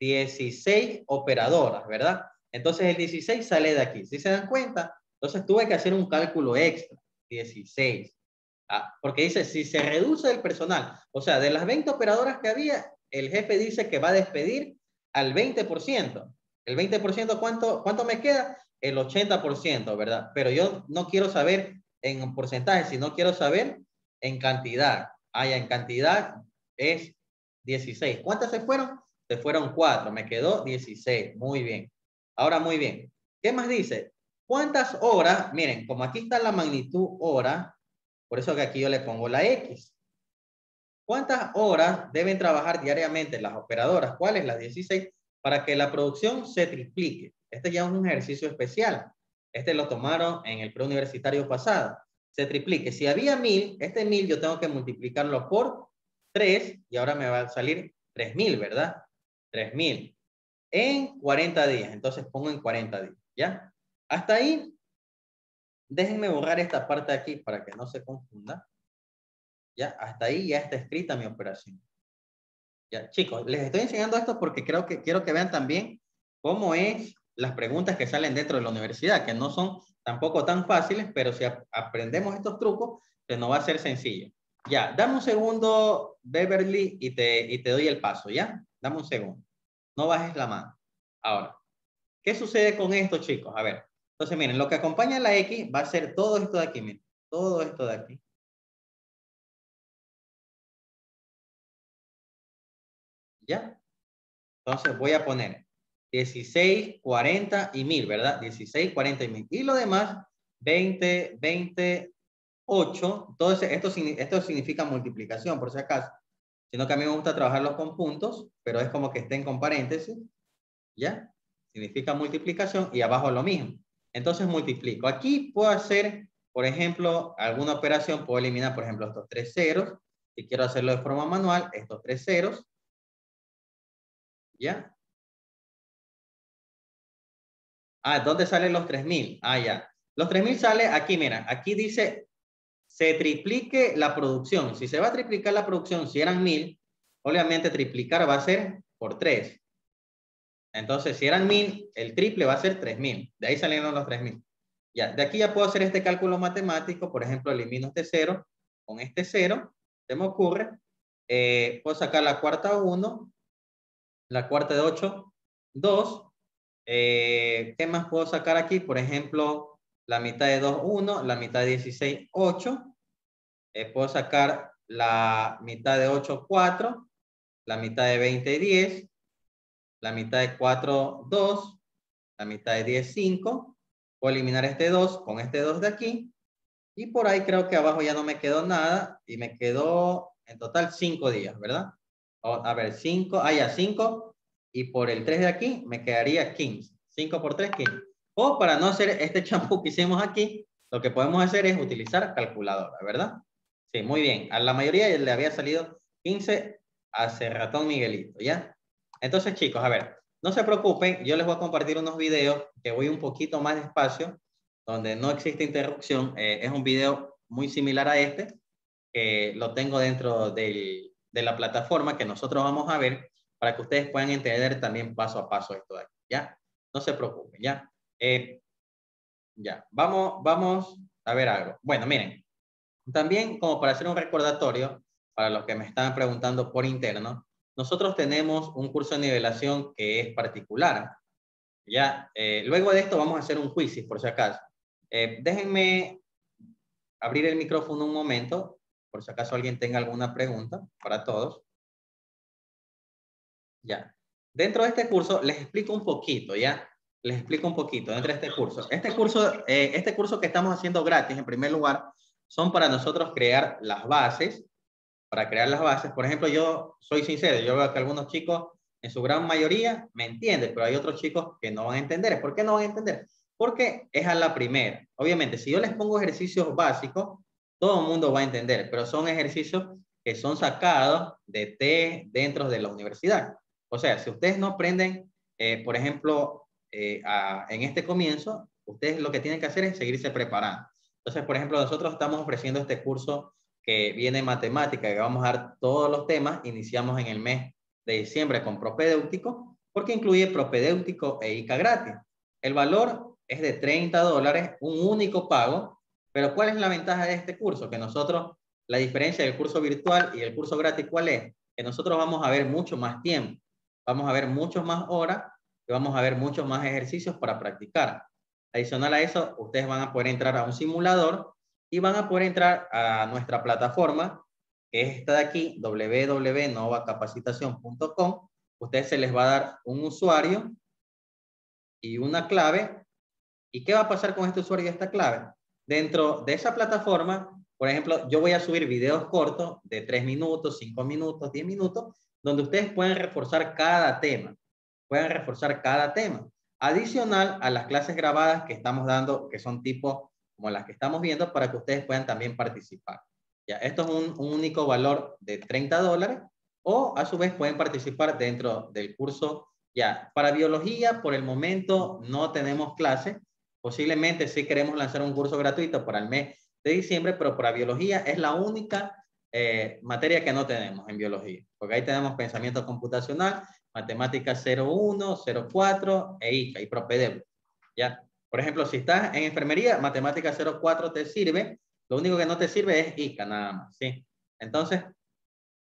16 operadoras, ¿verdad? Entonces el 16 sale de aquí. ¿Sí se dan cuenta? Entonces tuve que hacer un cálculo extra, 16. Ah, porque dice, si se reduce el personal, o sea, de las 20 operadoras que había, el jefe dice que va a despedir al 20%. El 20%, ¿cuánto, ¿cuánto me queda? El 80%, ¿verdad? Pero yo no quiero saber en porcentaje, sino quiero saber en cantidad. Ah, en cantidad es 16. ¿Cuántas se fueron? Se fueron 4. Me quedó 16. Muy bien. Ahora, muy bien. ¿Qué más dice? ¿Cuántas horas? Miren, como aquí está la magnitud hora, por eso que aquí yo le pongo la X. ¿Cuántas horas deben trabajar diariamente las operadoras? ¿Cuáles? Las 16, para que la producción se triplique. Este ya es un ejercicio especial. Este lo tomaron en el preuniversitario pasado. Se triplique. Si había mil, este mil yo tengo que multiplicarlo por 3 y ahora me va a salir 3000, ¿verdad? 3000 en 40 días. Entonces pongo en 40 días, ¿ya? Hasta ahí, déjenme borrar esta parte aquí para que no se confunda. Ya, hasta ahí ya está escrita mi operación. Ya, chicos, les estoy enseñando esto porque creo que quiero que vean también cómo es las preguntas que salen dentro de la universidad, que no son tampoco tan fáciles, pero si aprendemos estos trucos, se nos va a ser sencillo. Ya, dame un segundo, Beverly, y te, y te doy el paso, ¿ya? Dame un segundo. No bajes la mano. Ahora, ¿qué sucede con esto, chicos? A ver, entonces miren, lo que acompaña a la X va a ser todo esto de aquí, miren, todo esto de aquí. ¿Ya? Entonces voy a poner 16, 40 y 1000, ¿verdad? 16, 40 y 1000. Y lo demás, 20, 20, 8. Todo esto, esto significa multiplicación, por si acaso. Sino que a mí me gusta trabajarlos con puntos, pero es como que estén con paréntesis. ¿Ya? Significa multiplicación y abajo lo mismo. Entonces multiplico. Aquí puedo hacer, por ejemplo, alguna operación. Puedo eliminar, por ejemplo, estos tres ceros. Si quiero hacerlo de forma manual, estos tres ceros. ¿Ya? Ah, ¿dónde salen los 3000? Ah, ya. Los 3000 sale aquí, mira, aquí dice se triplique la producción. Si se va a triplicar la producción, si eran 1000, obviamente triplicar va a ser por 3. Entonces, si eran 1000, el triple va a ser 3000. De ahí salieron los 3000. Ya, de aquí ya puedo hacer este cálculo matemático. Por ejemplo, elimino este 0 con este 0. Se me ocurre. Eh, puedo sacar la cuarta 1 la cuarta de 8, 2. Eh, ¿Qué más puedo sacar aquí? Por ejemplo, la mitad de 2, 1, la mitad de 16, 8. Eh, puedo sacar la mitad de 8, 4, la mitad de 20, 10, la mitad de 4, 2, la mitad de 10, 5. Puedo eliminar este 2 con este 2 de aquí. Y por ahí creo que abajo ya no me quedó nada y me quedó en total 5 días, ¿verdad? a ver, 5, ah, ya, 5. Y por el 3 de aquí me quedaría 15. 5 por 3, 15. O para no hacer este (laughs) champú que hicimos aquí, lo que podemos hacer es utilizar calculadora, ¿verdad? Sí, muy bien. A la mayoría le había salido 15 hace ratón Miguelito, ¿ya? Entonces, chicos, a ver, no se preocupen, yo les voy a compartir unos videos que voy un poquito más despacio, donde no existe interrupción. Eh, es un video muy similar a este, que lo tengo dentro de la plataforma que nosotros vamos a ver para que ustedes puedan entender también paso a paso esto de aquí, ¿ya? No se preocupen, ¿ya? Eh, ya, vamos, vamos a ver algo. Bueno, miren, también como para hacer un recordatorio, para los que me están preguntando por interno, nosotros tenemos un curso de nivelación que es particular. Ya, eh, luego de esto vamos a hacer un quiz, por si acaso. Eh, déjenme abrir el micrófono un momento por si acaso alguien tenga alguna pregunta para todos. Ya. Dentro de este curso les explico un poquito, ¿ya? Les explico un poquito dentro de este curso. Este curso, eh, este curso que estamos haciendo gratis, en primer lugar, son para nosotros crear las bases, para crear las bases. Por ejemplo, yo soy sincero, yo veo que algunos chicos, en su gran mayoría, me entienden, pero hay otros chicos que no van a entender. ¿Por qué no van a entender? Porque es a la primera. Obviamente, si yo les pongo ejercicios básicos, todo el mundo va a entender, pero son ejercicios que son sacados de T dentro de la universidad. O sea, si ustedes no aprenden, eh, por ejemplo, eh, en este comienzo, ustedes lo que tienen que hacer es seguirse preparando. Entonces, por ejemplo, nosotros estamos ofreciendo este curso que viene en matemática, que vamos a dar todos los temas. Iniciamos en el mes de diciembre con propedéutico, porque incluye propedéutico e ICA gratis. El valor es de 30 dólares, un único pago, pero ¿cuál es la ventaja de este curso? Que nosotros, la diferencia del curso virtual y el curso gratis, ¿cuál es? Que nosotros vamos a ver mucho más tiempo, vamos a ver muchas más horas y vamos a ver muchos más ejercicios para practicar. Adicional a eso, ustedes van a poder entrar a un simulador y van a poder entrar a nuestra plataforma, es esta de aquí, www.novacapacitación.com. Ustedes se les va a dar un usuario y una clave. ¿Y qué va a pasar con este usuario y esta clave? Dentro de esa plataforma, por ejemplo, yo voy a subir videos cortos de 3 minutos, 5 minutos, 10 minutos, donde ustedes pueden reforzar cada tema. Pueden reforzar cada tema. Adicional a las clases grabadas que estamos dando, que son tipo como las que estamos viendo, para que ustedes puedan también participar. Ya, esto es un, un único valor de 30 dólares o a su vez pueden participar dentro del curso. Ya, para biología, por el momento no tenemos clase. Posiblemente sí queremos lanzar un curso gratuito para el mes de diciembre, pero para biología es la única eh, materia que no tenemos en biología, porque ahí tenemos pensamiento computacional, matemática 01, 04 e ICA y propedéutico. ¿ya? Por ejemplo, si estás en enfermería, matemática 04 te sirve, lo único que no te sirve es ICA nada más, ¿sí? Entonces,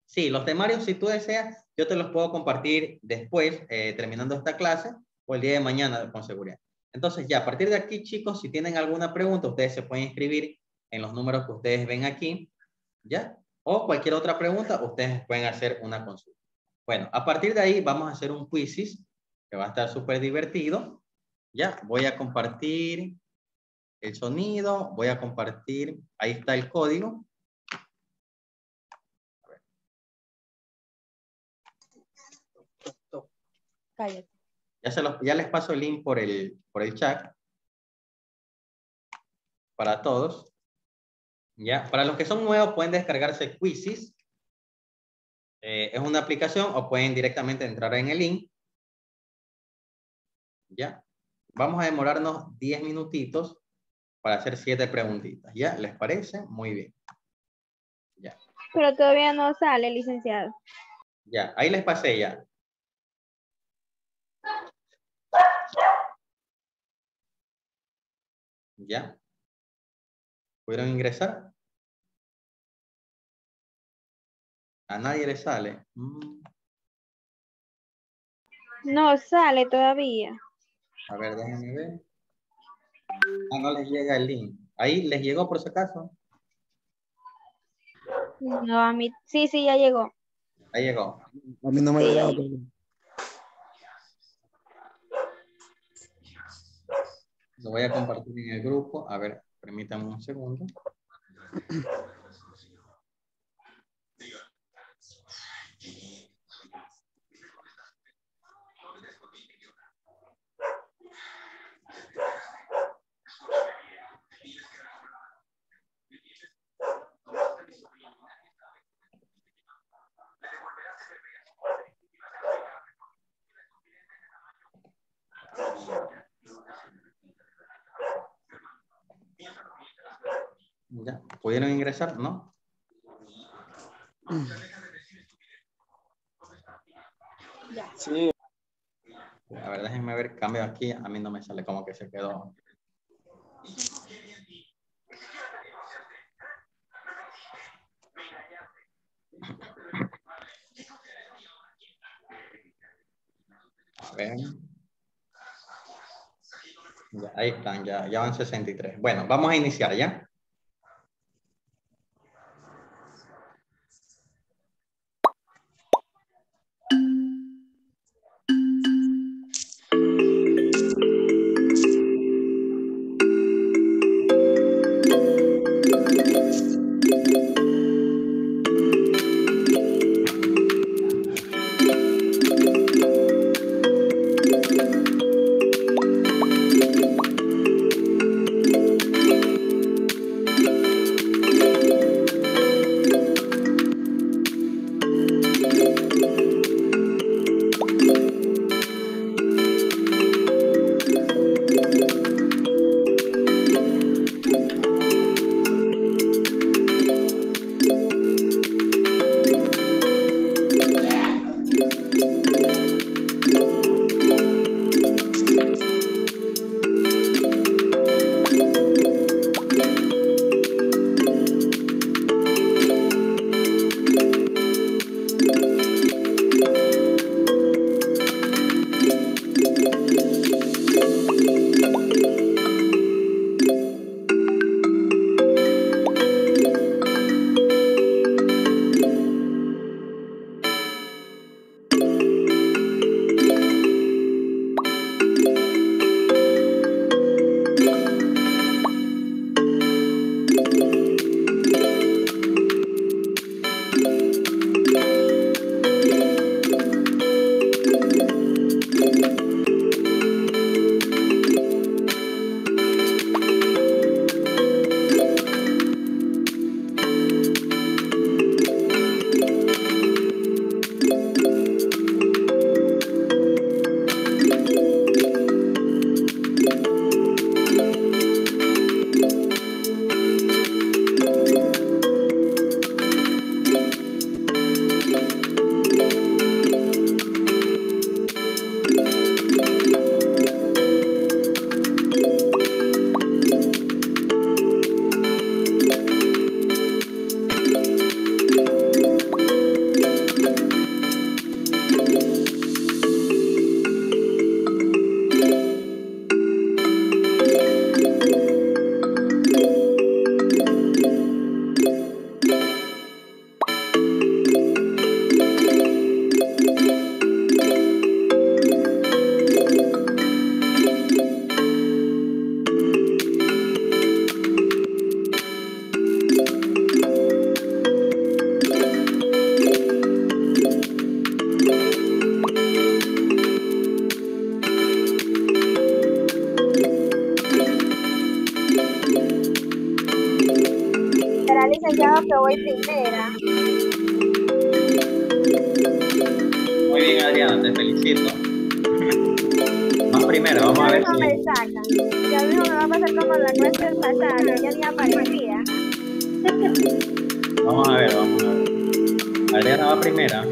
sí, los temarios, si tú deseas, yo te los puedo compartir después, eh, terminando esta clase, o el día de mañana con seguridad. Entonces, ya, a partir de aquí, chicos, si tienen alguna pregunta, ustedes se pueden inscribir en los números que ustedes ven aquí, ¿ya? O cualquier otra pregunta, ustedes pueden hacer una consulta. Bueno, a partir de ahí vamos a hacer un quizzes que va a estar súper divertido. Ya, voy a compartir el sonido, voy a compartir, ahí está el código. Cállate. Ya, se los, ya les paso el link por el, por el chat. Para todos. Ya, para los que son nuevos pueden descargarse Quizzes. Eh, es una aplicación o pueden directamente entrar en el link. Ya. Vamos a demorarnos 10 minutitos para hacer siete preguntitas. ¿Ya? ¿Les parece? Muy bien. Ya. Pero todavía no sale, licenciado. Ya, ahí les pasé ya. ¿Ya? ¿Pudieron ingresar? A nadie le sale. Mm, No sale todavía. A ver, déjenme ver. Ah, no les llega el link. Ahí les llegó por si acaso. No, a mí. Sí, sí, ya llegó. Ahí llegó. A mí no me ha Sí. llegado. pero- Lo voy a compartir en el grupo. A ver, permítanme un segundo. Ya, ¿pudieron ingresar? ¿No? Sí, A ver, déjenme ver, cambio aquí. A mí no me sale como que se quedó. A ver. Ya, ahí están, ya, ya van 63. Bueno, vamos a iniciar ya. Te felicito. Más primero, vamos a ver mismo si... me sacan. Ya mismo me va a pasar como la clase pasada, ya ni aparecía. Vamos a ver, vamos a ver. Adriana va primera.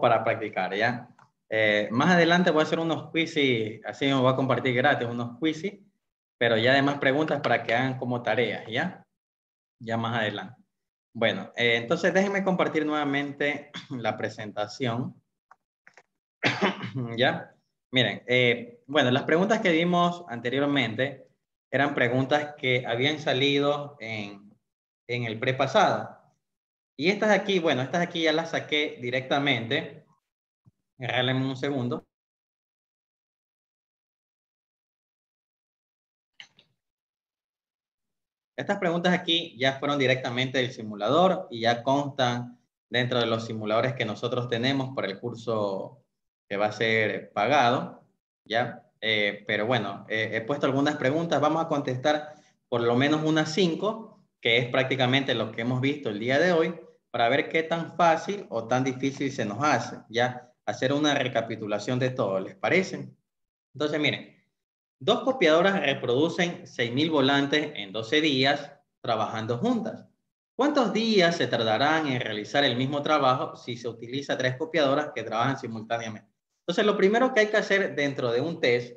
Para practicar, ¿ya? Eh, más adelante voy a hacer unos quizzes, así me voy a compartir gratis, unos quizzes, pero ya de más preguntas para que hagan como tareas, ¿ya? Ya más adelante. Bueno, eh, entonces déjenme compartir nuevamente (clears throat) la presentación. (clears throat) ¿Ya? Miren, eh, bueno, las preguntas que dimos anteriormente eran preguntas que habían salido en, en el prepasado. Y estas aquí, bueno, estas aquí ya las saqué directamente. Regálenme un segundo. Estas preguntas aquí ya fueron directamente del simulador y ya constan dentro de los simuladores que nosotros tenemos para el curso que va a ser pagado, ¿ya? Eh, pero bueno, eh, he puesto algunas preguntas, vamos a contestar por lo menos unas cinco, que es prácticamente lo que hemos visto el día de hoy, para ver qué tan fácil o tan difícil se nos hace, ¿ya? Hacer una recapitulación de todo, ¿les parece? Entonces, miren, dos copiadoras reproducen 6.000 volantes en 12 días trabajando juntas. ¿Cuántos días se tardarán en realizar el mismo trabajo si se utiliza tres copiadoras que trabajan simultáneamente? Entonces, lo primero que hay que hacer dentro de un test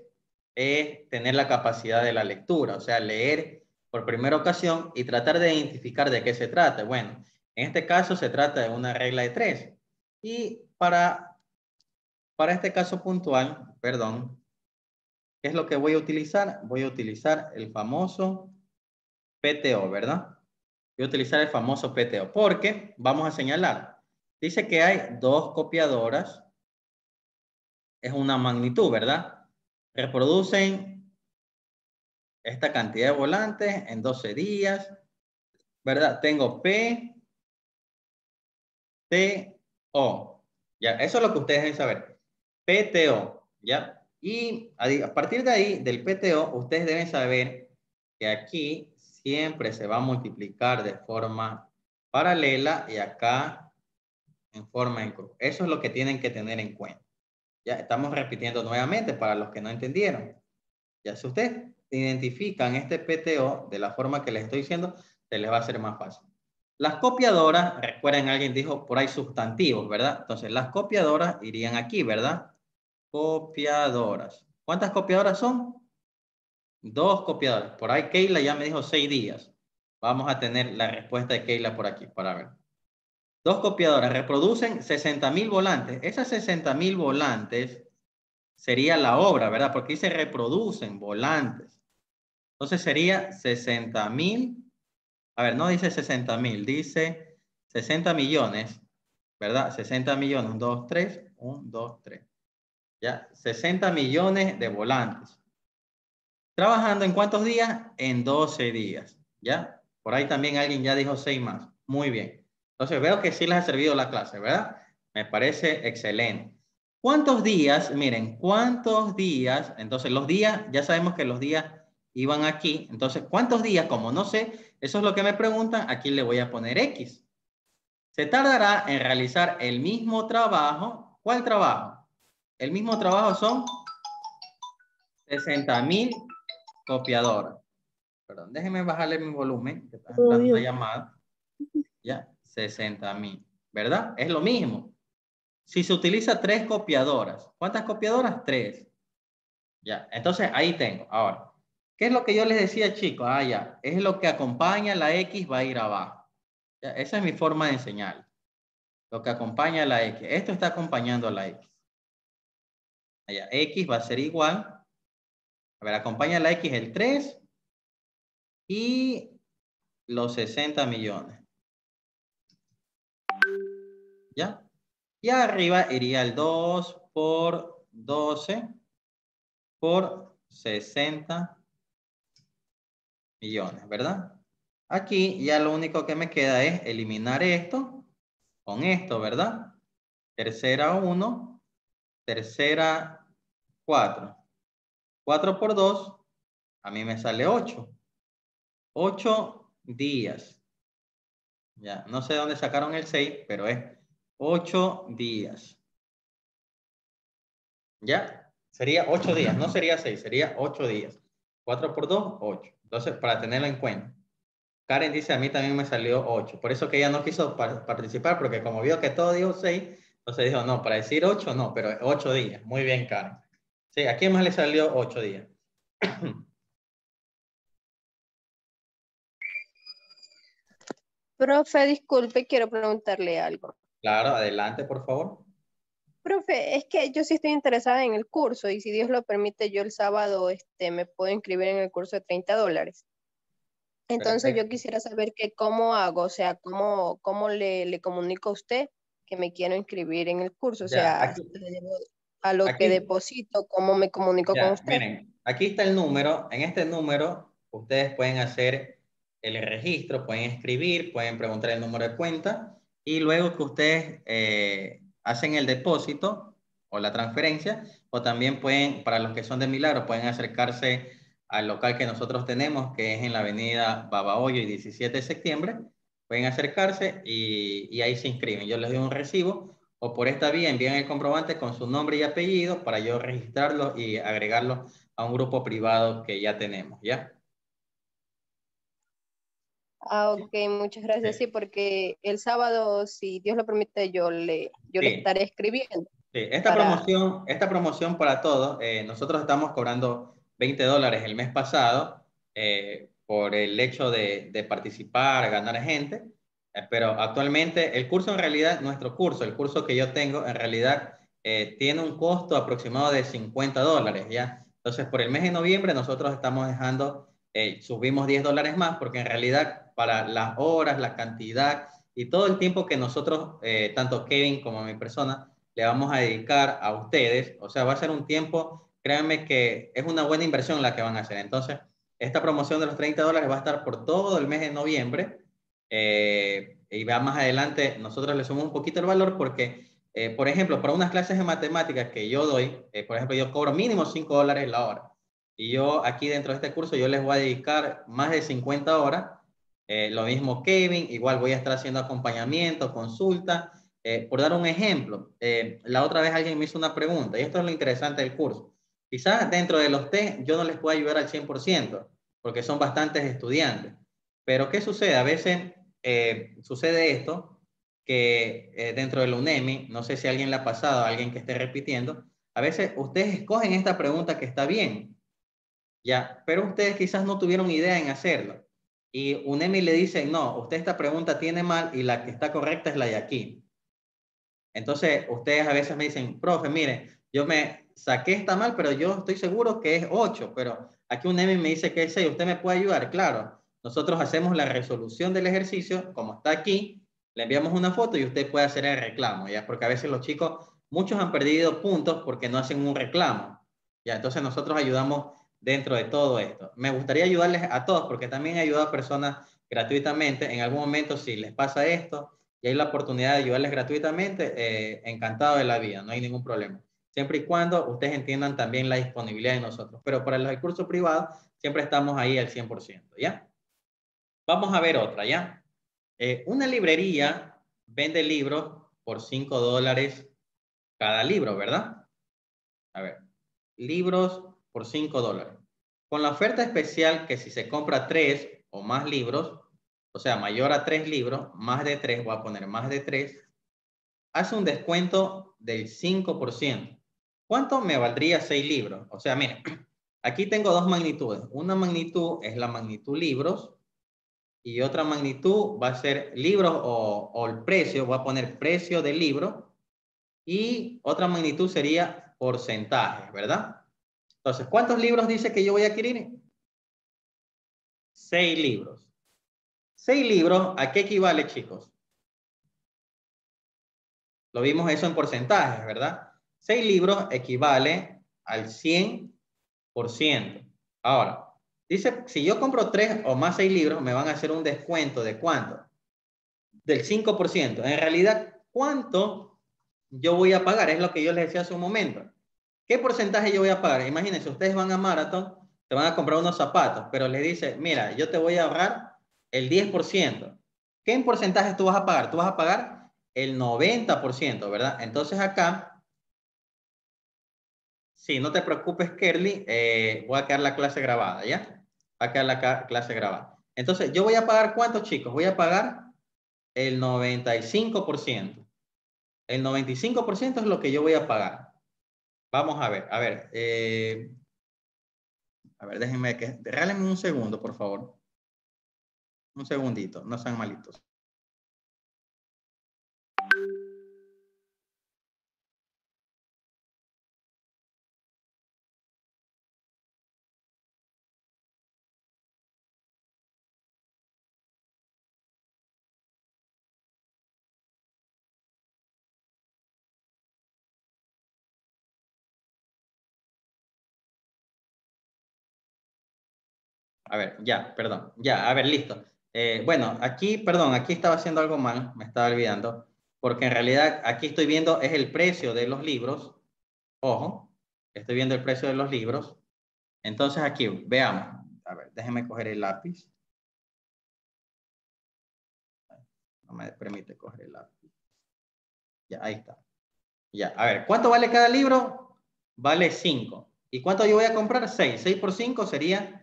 es tener la capacidad de la lectura, o sea, leer por primera ocasión y tratar de identificar de qué se trata. Bueno, en este caso se trata de una regla de tres. Y para, para este caso puntual, perdón, ¿qué es lo que voy a utilizar? Voy a utilizar el famoso PTO, ¿verdad? Voy a utilizar el famoso PTO porque vamos a señalar. Dice que hay dos copiadoras. Es una magnitud, ¿verdad? Reproducen esta cantidad de volantes en 12 días, ¿verdad? Tengo P, T Ya, eso es lo que ustedes deben saber. PTO, ¿ya? Y a partir de ahí, del PTO, ustedes deben saber que aquí siempre se va a multiplicar de forma paralela y acá en forma en cruz. Eso es lo que tienen que tener en cuenta. Ya estamos repitiendo nuevamente para los que no entendieron. Ya si ustedes identifican este PTO de la forma que les estoy diciendo, se les va a hacer más fácil. Las copiadoras, recuerden, alguien dijo por ahí sustantivos, ¿verdad? Entonces, las copiadoras irían aquí, ¿verdad? Copiadoras. ¿Cuántas copiadoras son? Dos copiadoras. Por ahí Keila ya me dijo seis días. Vamos a tener la respuesta de Keila por aquí para ver. Dos copiadoras reproducen 60 mil volantes. Esas 60 mil volantes sería la obra, ¿verdad? Porque se reproducen volantes. Entonces sería 60 mil a ver, no dice 60 mil, dice 60 millones, ¿verdad? 60 millones, 1, 2, 3, 1, 2, 3. ¿Ya? 60 millones de volantes. ¿Trabajando en cuántos días? En 12 días, ¿ya? Por ahí también alguien ya dijo 6 más. Muy bien. Entonces veo que sí les ha servido la clase, ¿verdad? Me parece excelente. ¿Cuántos días? Miren, ¿cuántos días? Entonces los días, ya sabemos que los días iban aquí. Entonces, ¿cuántos días? Como no sé, eso es lo que me preguntan, aquí le voy a poner X. Se tardará en realizar el mismo trabajo. ¿Cuál trabajo? El mismo trabajo son 60 mil copiadoras. Perdón, déjenme bajarle mi volumen, que está entrando llamada. Ya, 60 mil. ¿Verdad? Es lo mismo. Si se utiliza tres copiadoras, ¿cuántas copiadoras? Tres. Ya, entonces ahí tengo. Ahora, ¿Qué es lo que yo les decía, chicos? Ah, ya, es lo que acompaña la X va a ir abajo. esa es mi forma de enseñar. Lo que acompaña a la X. Esto está acompañando a la X. Allá, X va a ser igual. A ver, acompaña a la X el 3 y los 60 millones. ¿Ya? Y arriba iría el 2 por 12 por 60 millones, ¿verdad? Aquí ya lo único que me queda es eliminar esto con esto, ¿verdad? Tercera 1, tercera 4. 4 por 2, a mí me sale 8. 8 días. Ya, no sé dónde sacaron el 6, pero es 8 días. ¿Ya? Sería 8 días, no sería 6, sería 8 días. 4 por 2, 8. Entonces, para tenerlo en cuenta. Karen dice, a mí también me salió 8. Por eso que ella no quiso participar, porque como vio que todo dijo 6, entonces dijo, no, para decir 8 no, pero 8 días. Muy bien, Karen. Sí, ¿a quién más le salió 8 días? (clears throat) Profe, disculpe, quiero preguntarle algo. Claro, adelante, por favor. Profe, es que yo sí estoy interesada en el curso y si Dios lo permite, yo el sábado este, me puedo inscribir en el curso de 30 dólares. Entonces yo quisiera saber que cómo hago, o sea, cómo, cómo le, le comunico a usted que me quiero inscribir en el curso, o sea, a lo que deposito, cómo me comunico con usted. Miren, aquí está el número, en este número ustedes pueden hacer el registro, pueden escribir, pueden preguntar el número de cuenta y luego que ustedes eh, hacen el depósito o la transferencia, o también pueden, para los que son de Milagro, pueden acercarse al local que nosotros tenemos, que es en la avenida Babahoyo y 17 de septiembre, pueden acercarse y, ahí se inscriben. Yo les doy un recibo o por esta vía envían el comprobante con su nombre y apellido para yo registrarlo y agregarlo a un grupo privado que ya tenemos, ¿ya? Ah, ok, muchas gracias. Sí. porque el sábado, si Dios lo permite, yo le, yo le estaré escribiendo. Sí, esta, promoción, esta promoción para todos, eh, nosotros estamos cobrando 20 dólares el mes pasado eh, por el hecho de, de participar, ganar gente, eh, pero actualmente el curso en realidad, nuestro curso, el curso que yo tengo, en realidad tiene un costo aproximado de 50 dólares, ¿ya? Entonces, por el mes de noviembre nosotros estamos dejando, subimos 10 dólares más porque en realidad para las horas, la cantidad y todo el tiempo que nosotros, eh, tanto Kevin como mi persona, le vamos a dedicar a ustedes. O sea, va a ser un tiempo, créanme que es una buena inversión la que van a hacer. Entonces, esta promoción de los 30 dólares va a estar por todo el mes de noviembre. Eh, y vea más adelante, nosotros le sumamos un poquito el valor porque, eh, por ejemplo, para unas clases de matemáticas que yo doy, eh, por ejemplo, yo cobro mínimo 5 dólares la hora. Y yo aquí dentro de este curso, yo les voy a dedicar más de 50 horas. Eh, lo mismo Kevin, igual voy a estar haciendo acompañamiento, consulta. por dar un ejemplo, la otra vez alguien me hizo una pregunta, y esto es lo interesante del curso. Quizás dentro de los test yo no les puedo ayudar al 100%, porque son bastantes estudiantes. Pero ¿qué sucede? A veces eh, sucede esto, que eh, dentro del UNEMI, no sé si alguien le ha pasado, alguien que esté repitiendo, a veces ustedes escogen esta pregunta que está bien, ya, pero ustedes quizás no tuvieron idea en hacerlo. Y UNEMI le dice, no, usted esta pregunta tiene mal y la que está correcta es la de aquí. Entonces, ustedes a veces me dicen, profe, mire, yo me saqué esta mal, pero yo estoy seguro que es 8, pero aquí UNEMI me dice que es 6, ¿usted me puede ayudar? Claro, nosotros hacemos la resolución del ejercicio, como está aquí, le enviamos una foto y usted puede hacer el reclamo, ¿ya? Porque a veces los chicos, muchos han perdido puntos porque no hacen un reclamo, ¿ya? Entonces nosotros ayudamos dentro de todo esto. Me gustaría ayudarles a todos porque también he ayudado a personas gratuitamente. En algún momento, si les pasa esto y hay la oportunidad de ayudarles gratuitamente, eh, encantado de la vida, no hay ningún problema. Siempre y cuando ustedes entiendan también la disponibilidad de nosotros. Pero para el curso privado, siempre estamos ahí al 100%, ¿ya? Vamos a ver otra, ¿ya? Eh, una librería vende libros por 5 dólares cada libro, ¿verdad? A ver, libros por 5 dólares. Con la oferta especial que si se compra 3 o más libros, o sea, mayor a 3 libros, más de 3, voy a poner más de 3, hace un descuento del 5%. ¿Cuánto me valdría 6 libros? O sea, miren, (clears throat) aquí tengo dos magnitudes. Una magnitud es la magnitud libros y otra magnitud va a ser libros o, el precio, voy a poner precio del libro y otra magnitud sería porcentaje, ¿verdad? Entonces, ¿cuántos libros dice que yo voy a adquirir? Seis libros. Seis libros, ¿a qué equivale, chicos? Lo vimos eso en porcentajes, ¿verdad? Seis libros equivale al 100%. Ahora, Dice, si yo compro tres o más seis libros, me van a hacer un descuento de cuánto? Del 5%. En realidad, ¿cuánto yo voy a pagar? Es lo que yo les decía hace un momento. ¿Qué porcentaje yo voy a pagar? Imagínense, ustedes van a Marathon, te van a comprar unos zapatos, pero le dice, mira, yo te voy a ahorrar el 10%. ¿Qué porcentaje tú vas a pagar? Tú vas a pagar el 90%, ¿verdad? Entonces acá Sí, no te preocupes, Kerly. Eh, voy a quedar la clase grabada, ¿ya? Va a quedar la clase grabada. Entonces, ¿yo voy a pagar cuánto, chicos? Voy a pagar el 95%. El 95% es lo que yo voy a pagar. Vamos a ver, a ver. Eh, a ver, déjenme que... Regálenme un segundo, por favor. Un segundito, no sean malitos. A ver, ya, perdón. Ya, a ver, listo. Eh, bueno, aquí, perdón, aquí estaba haciendo algo mal, me estaba olvidando, porque en realidad aquí estoy viendo es el precio de los libros. Ojo, estoy viendo el precio de los libros. Entonces aquí, veamos. A ver, déjenme coger el lápiz. No me permite coger el lápiz. Ya, ahí está. Ya, a ver, ¿cuánto vale cada libro? Vale 5. ¿Y cuánto yo voy a comprar? 6. 6 por 5 sería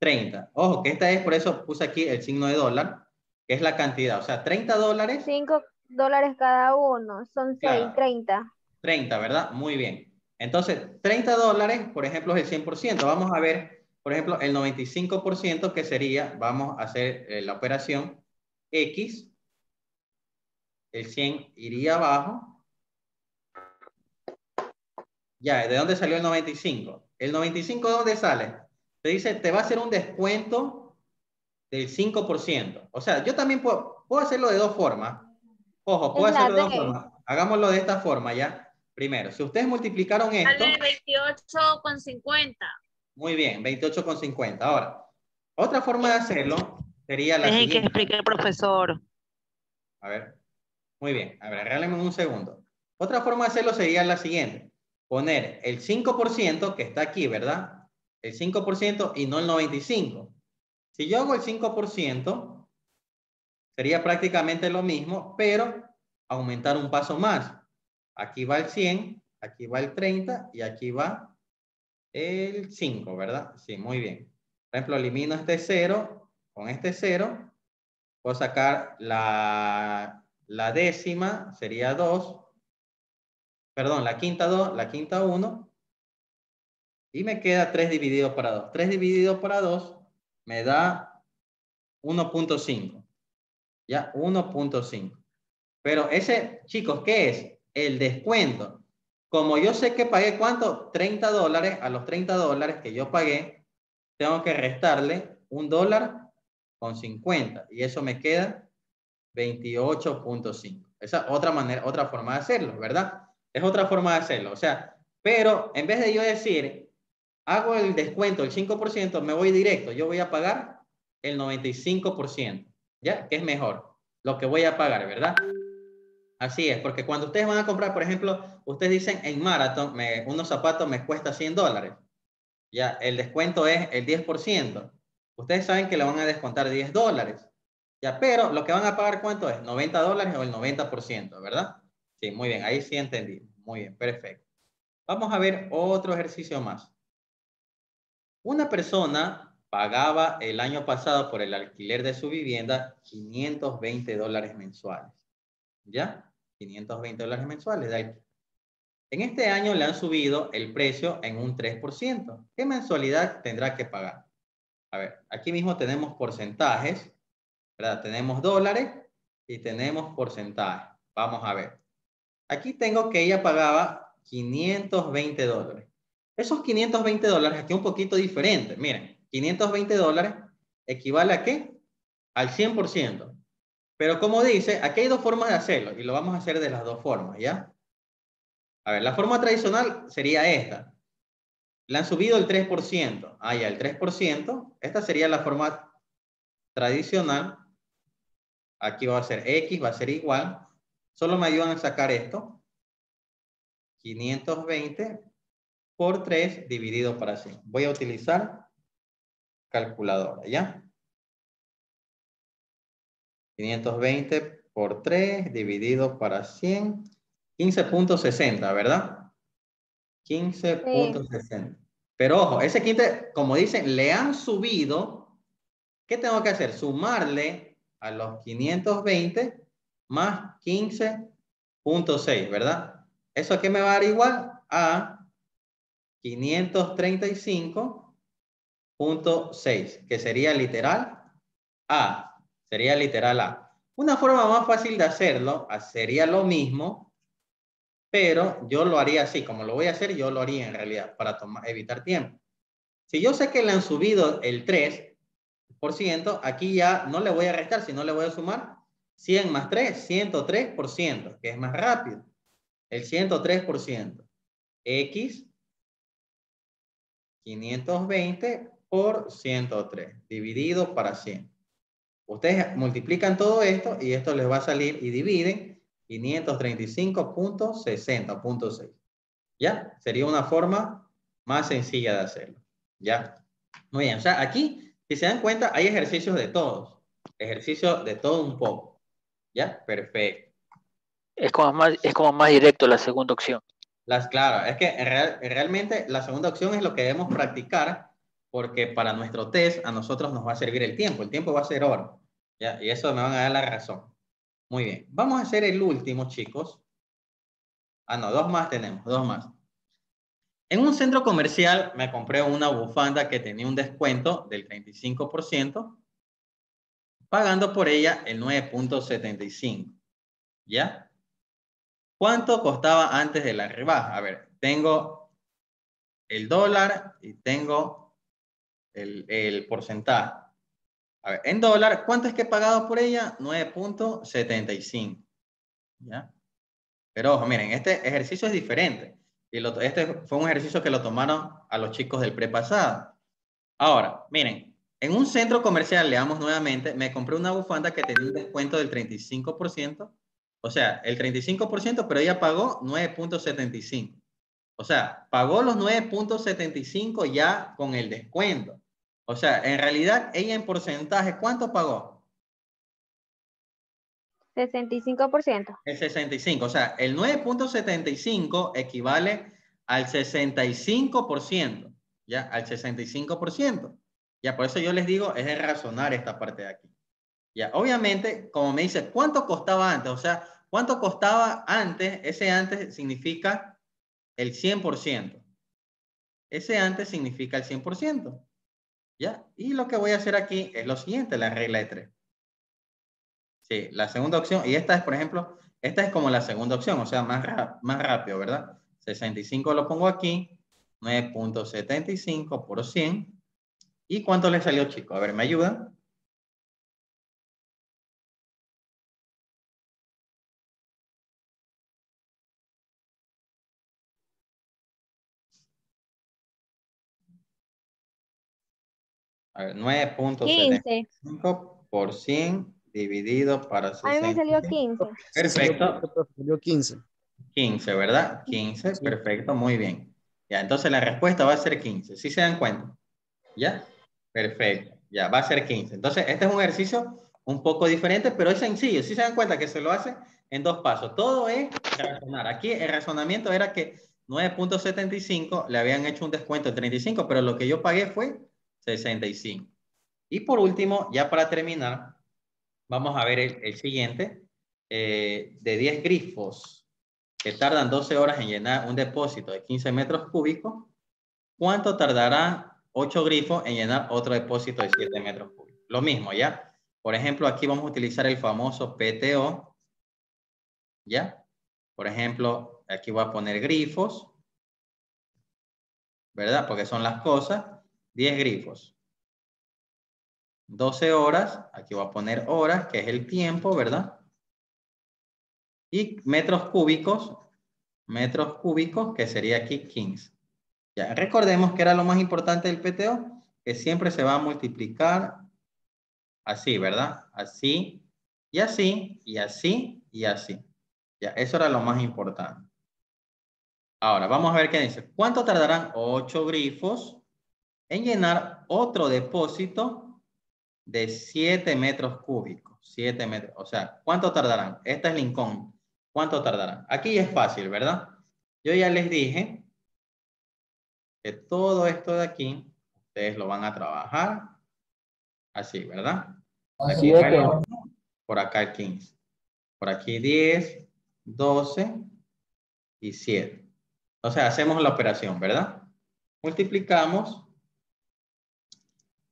30. Ojo, que esta es, por eso puse aquí el signo de dólar, que es la cantidad. O sea, 30 dólares. 5 dólares cada uno, son 6, 30. 30, ¿verdad? Muy bien. Entonces, 30 dólares, por ejemplo, es el 100%. Vamos a ver, por ejemplo, el 95% que sería, vamos a hacer eh, la operación X. El 100 iría abajo. Ya, ¿de dónde salió el 95? ¿El 95 de dónde sale? Te dice, te va a hacer un descuento del 5%. O sea, yo también puedo, puedo hacerlo de dos formas. Ojo, puedo hacerlo de dos formas. Hagámoslo de esta forma, ¿ya? Primero, si ustedes multiplicaron esto... Sale 28,50. Muy bien, 28,50. Ahora, otra forma de hacerlo sería la Dejen que explique el profesor. A ver. Muy bien. A ver, regálenme un segundo. Otra forma de hacerlo sería la siguiente. Poner el 5% que está aquí, ¿verdad? El 5% y no el 95%. Si yo hago el 5%, sería prácticamente lo mismo, pero aumentar un paso más. Aquí va el 100, aquí va el 30 y aquí va el 5, ¿verdad? Sí, muy bien. Por ejemplo, elimino este 0 con este 0. Puedo sacar la, décima, sería 2. Perdón, la quinta 2, la quinta 1. Y me queda 3 dividido para 2. 3 dividido para 2 me da 1.5. Ya, 1.5. Pero ese, chicos, ¿qué es? El descuento. Como yo sé que pagué cuánto? 30 dólares, a los 30 dólares que yo pagué, tengo que restarle un dólar con 50. Y eso me queda 28.5. Esa otra manera, otra forma de hacerlo, ¿verdad? Es otra forma de hacerlo. O sea, pero en vez de yo decir, hago el descuento, el 5%, me voy directo. Yo voy a pagar el 95%. ¿Ya? Que es mejor. Lo que voy a pagar, ¿verdad? Así es, porque cuando ustedes van a comprar, por ejemplo, ustedes dicen en Marathon, me, unos zapatos me cuesta 100 dólares. Ya, el descuento es el 10%. Ustedes saben que le van a descontar 10 dólares. Ya, pero lo que van a pagar, ¿cuánto es? 90 dólares o el 90%, ¿verdad? Sí, muy bien, ahí sí entendí. Muy bien, perfecto. Vamos a ver otro ejercicio más. Una persona pagaba el año pasado por el alquiler de su vivienda 520 dólares mensuales. ¿Ya? 520 dólares mensuales En este año le han subido el precio en un 3%. ¿Qué mensualidad tendrá que pagar? A ver, aquí mismo tenemos porcentajes, ¿verdad? Tenemos dólares y tenemos porcentajes. Vamos a ver. Aquí tengo que ella pagaba 520 dólares. Esos 520 dólares, aquí un poquito diferente. Miren, 520 dólares equivale a qué? Al 100%. Pero como dice, aquí hay dos formas de hacerlo y lo vamos a hacer de las dos formas, ¿ya? A ver, la forma tradicional sería esta. Le han subido el 3%. Ah, ya, el 3%. Esta sería la forma tradicional. Aquí va a ser X, va a ser igual. Solo me ayudan a sacar esto. 520 por 3 dividido para 100. Voy a utilizar calculadora, ¿ya? 520 por 3 dividido para 100. 15.60, ¿verdad? 15.60. Pero ojo, ese 15, como dicen, le han subido. ¿Qué tengo que hacer? Sumarle a los 520 más 15.6, ¿verdad? ¿Eso qué me va a dar igual? A 535.6, que sería literal A. Sería literal A. Una forma más fácil de hacerlo sería lo mismo, pero yo lo haría así. Como lo voy a hacer, yo lo haría en realidad para evitar tiempo. Si yo sé que le han subido el 3%, aquí ya no le voy a restar, sino le voy a sumar 100 más 3, 103%, que es más rápido. El 103%. X 520 por 103, dividido para 100. Ustedes multiplican todo esto y esto les va a salir y dividen 535.60.6. ¿Ya? Sería una forma más sencilla de hacerlo. ¿Ya? Muy bien. O sea, aquí, si se dan cuenta, hay ejercicios de todos. Ejercicios de todo un poco. ¿Ya? Perfecto. Es como más, es como más directo la segunda opción. Las, claro, es que realmente la segunda opción es lo que debemos practicar porque para nuestro test a nosotros nos va a servir el tiempo. El tiempo va a ser oro. ¿ya? Y eso me van a dar la razón. Muy bien. Vamos a hacer el último, chicos. Ah, no, dos más tenemos, dos más. En un centro comercial me compré una bufanda que tenía un descuento del 35%, pagando por ella el 9.75. ¿Ya? ¿Cuánto costaba antes de la rebaja? A ver, tengo el dólar y tengo el, porcentaje. A ver, en dólar, ¿cuánto es que he pagado por ella? 9.75. ¿Ya? Pero ojo, miren, este ejercicio es diferente. Y este fue un ejercicio que lo tomaron a los chicos del pre pasado. Ahora, miren, En un centro comercial, leamos nuevamente, me compré una bufanda que tenía un descuento del 35%. O sea, el 35%, pero ella pagó 9.75. O sea, pagó los 9.75 ya con el descuento. O sea, en realidad, ella en porcentaje, ¿cuánto pagó? 65%. El 65. O sea, el 9.75 equivale al 65%. ¿Ya? Al 65%. Ya, por eso yo les digo, es de razonar esta parte de aquí. Obviamente, como me dice, ¿cuánto costaba antes? O sea, ¿cuánto costaba antes? Ese antes significa el 100%. Ese antes significa el 100%. ¿Ya? Y lo que voy a hacer aquí es lo siguiente, la regla de 3. Sí, la segunda opción, y esta es, por ejemplo, esta es como la segunda opción, o sea, más, más rápido, ¿verdad? 65 lo pongo aquí, 9.75 por 100 ¿Y cuánto le salió, chico? A ver, ¿me ayuda? 9.75 por 100 dividido para 60. A mí me salió 15. Perfecto. Salió 15. 15, ¿verdad? 15, perfecto, muy bien. Ya, entonces la respuesta va a ser 15. ¿Sí se dan cuenta? ¿Ya? Perfecto, ya va a ser 15. Entonces, este es un ejercicio un poco diferente, pero es sencillo. Si se dan cuenta que se lo hace en dos pasos. Todo es razonar. Aquí el razonamiento era que 9.75 le habían hecho un descuento de 35, pero lo que yo pagué fue 65. Y por último, ya para terminar, vamos a ver el, siguiente. Eh, de 10 grifos que tardan 12 horas en llenar un depósito de 15 metros cúbicos, ¿cuánto tardará 8 grifos en llenar otro depósito de 7 metros cúbicos. Lo mismo, ¿ya? Por ejemplo, aquí vamos a utilizar el famoso PTO, ¿ya? Por ejemplo, aquí voy a poner grifos, ¿verdad? Porque son las cosas. 10 grifos. 12 horas, aquí voy a poner horas, que es el tiempo, ¿verdad? Y metros cúbicos, metros cúbicos, que sería aquí 15. Ya, recordemos que era lo más importante del PTO, que siempre se va a multiplicar así, ¿verdad? Así, y así, y así, y así. Ya, eso era lo más importante. Ahora, vamos a ver qué dice. ¿Cuánto tardarán ocho grifos en llenar otro depósito de 7 metros cúbicos? 7 metros. O sea, ¿cuánto tardarán? Esta es Lincoln. ¿Cuánto tardarán? Aquí es fácil, ¿verdad? Yo ya les dije que todo esto de aquí, ustedes lo van a trabajar así, ¿verdad? Aquí por acá el 15. Por aquí 10, 12 y 7. O sea, hacemos la operación, ¿verdad? Multiplicamos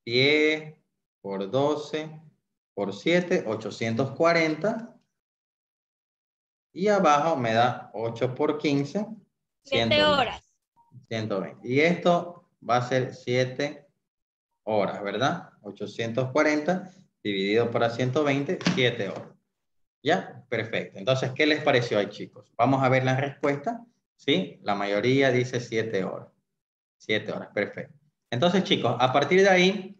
10 por 12 por 7, 840. Y abajo me da 8 por 15. 7 horas. 120. Y esto va a ser 7 horas, ¿verdad? 840 dividido por 120, 7 horas. ¿Ya? Perfecto. Entonces, ¿qué les pareció ahí, chicos? Vamos a ver la respuesta. ¿Sí? La mayoría dice 7 horas. 7 horas, perfecto. Entonces, chicos, a partir de ahí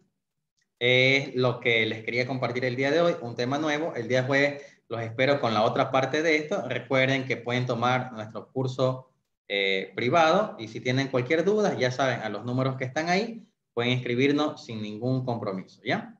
es lo que les quería compartir el día de hoy, un tema nuevo. El día jueves los espero con la otra parte de esto. Recuerden que pueden tomar nuestro curso eh, privado y si tienen cualquier duda, ya saben, a los números que están ahí, pueden escribirnos sin ningún compromiso, ¿ya?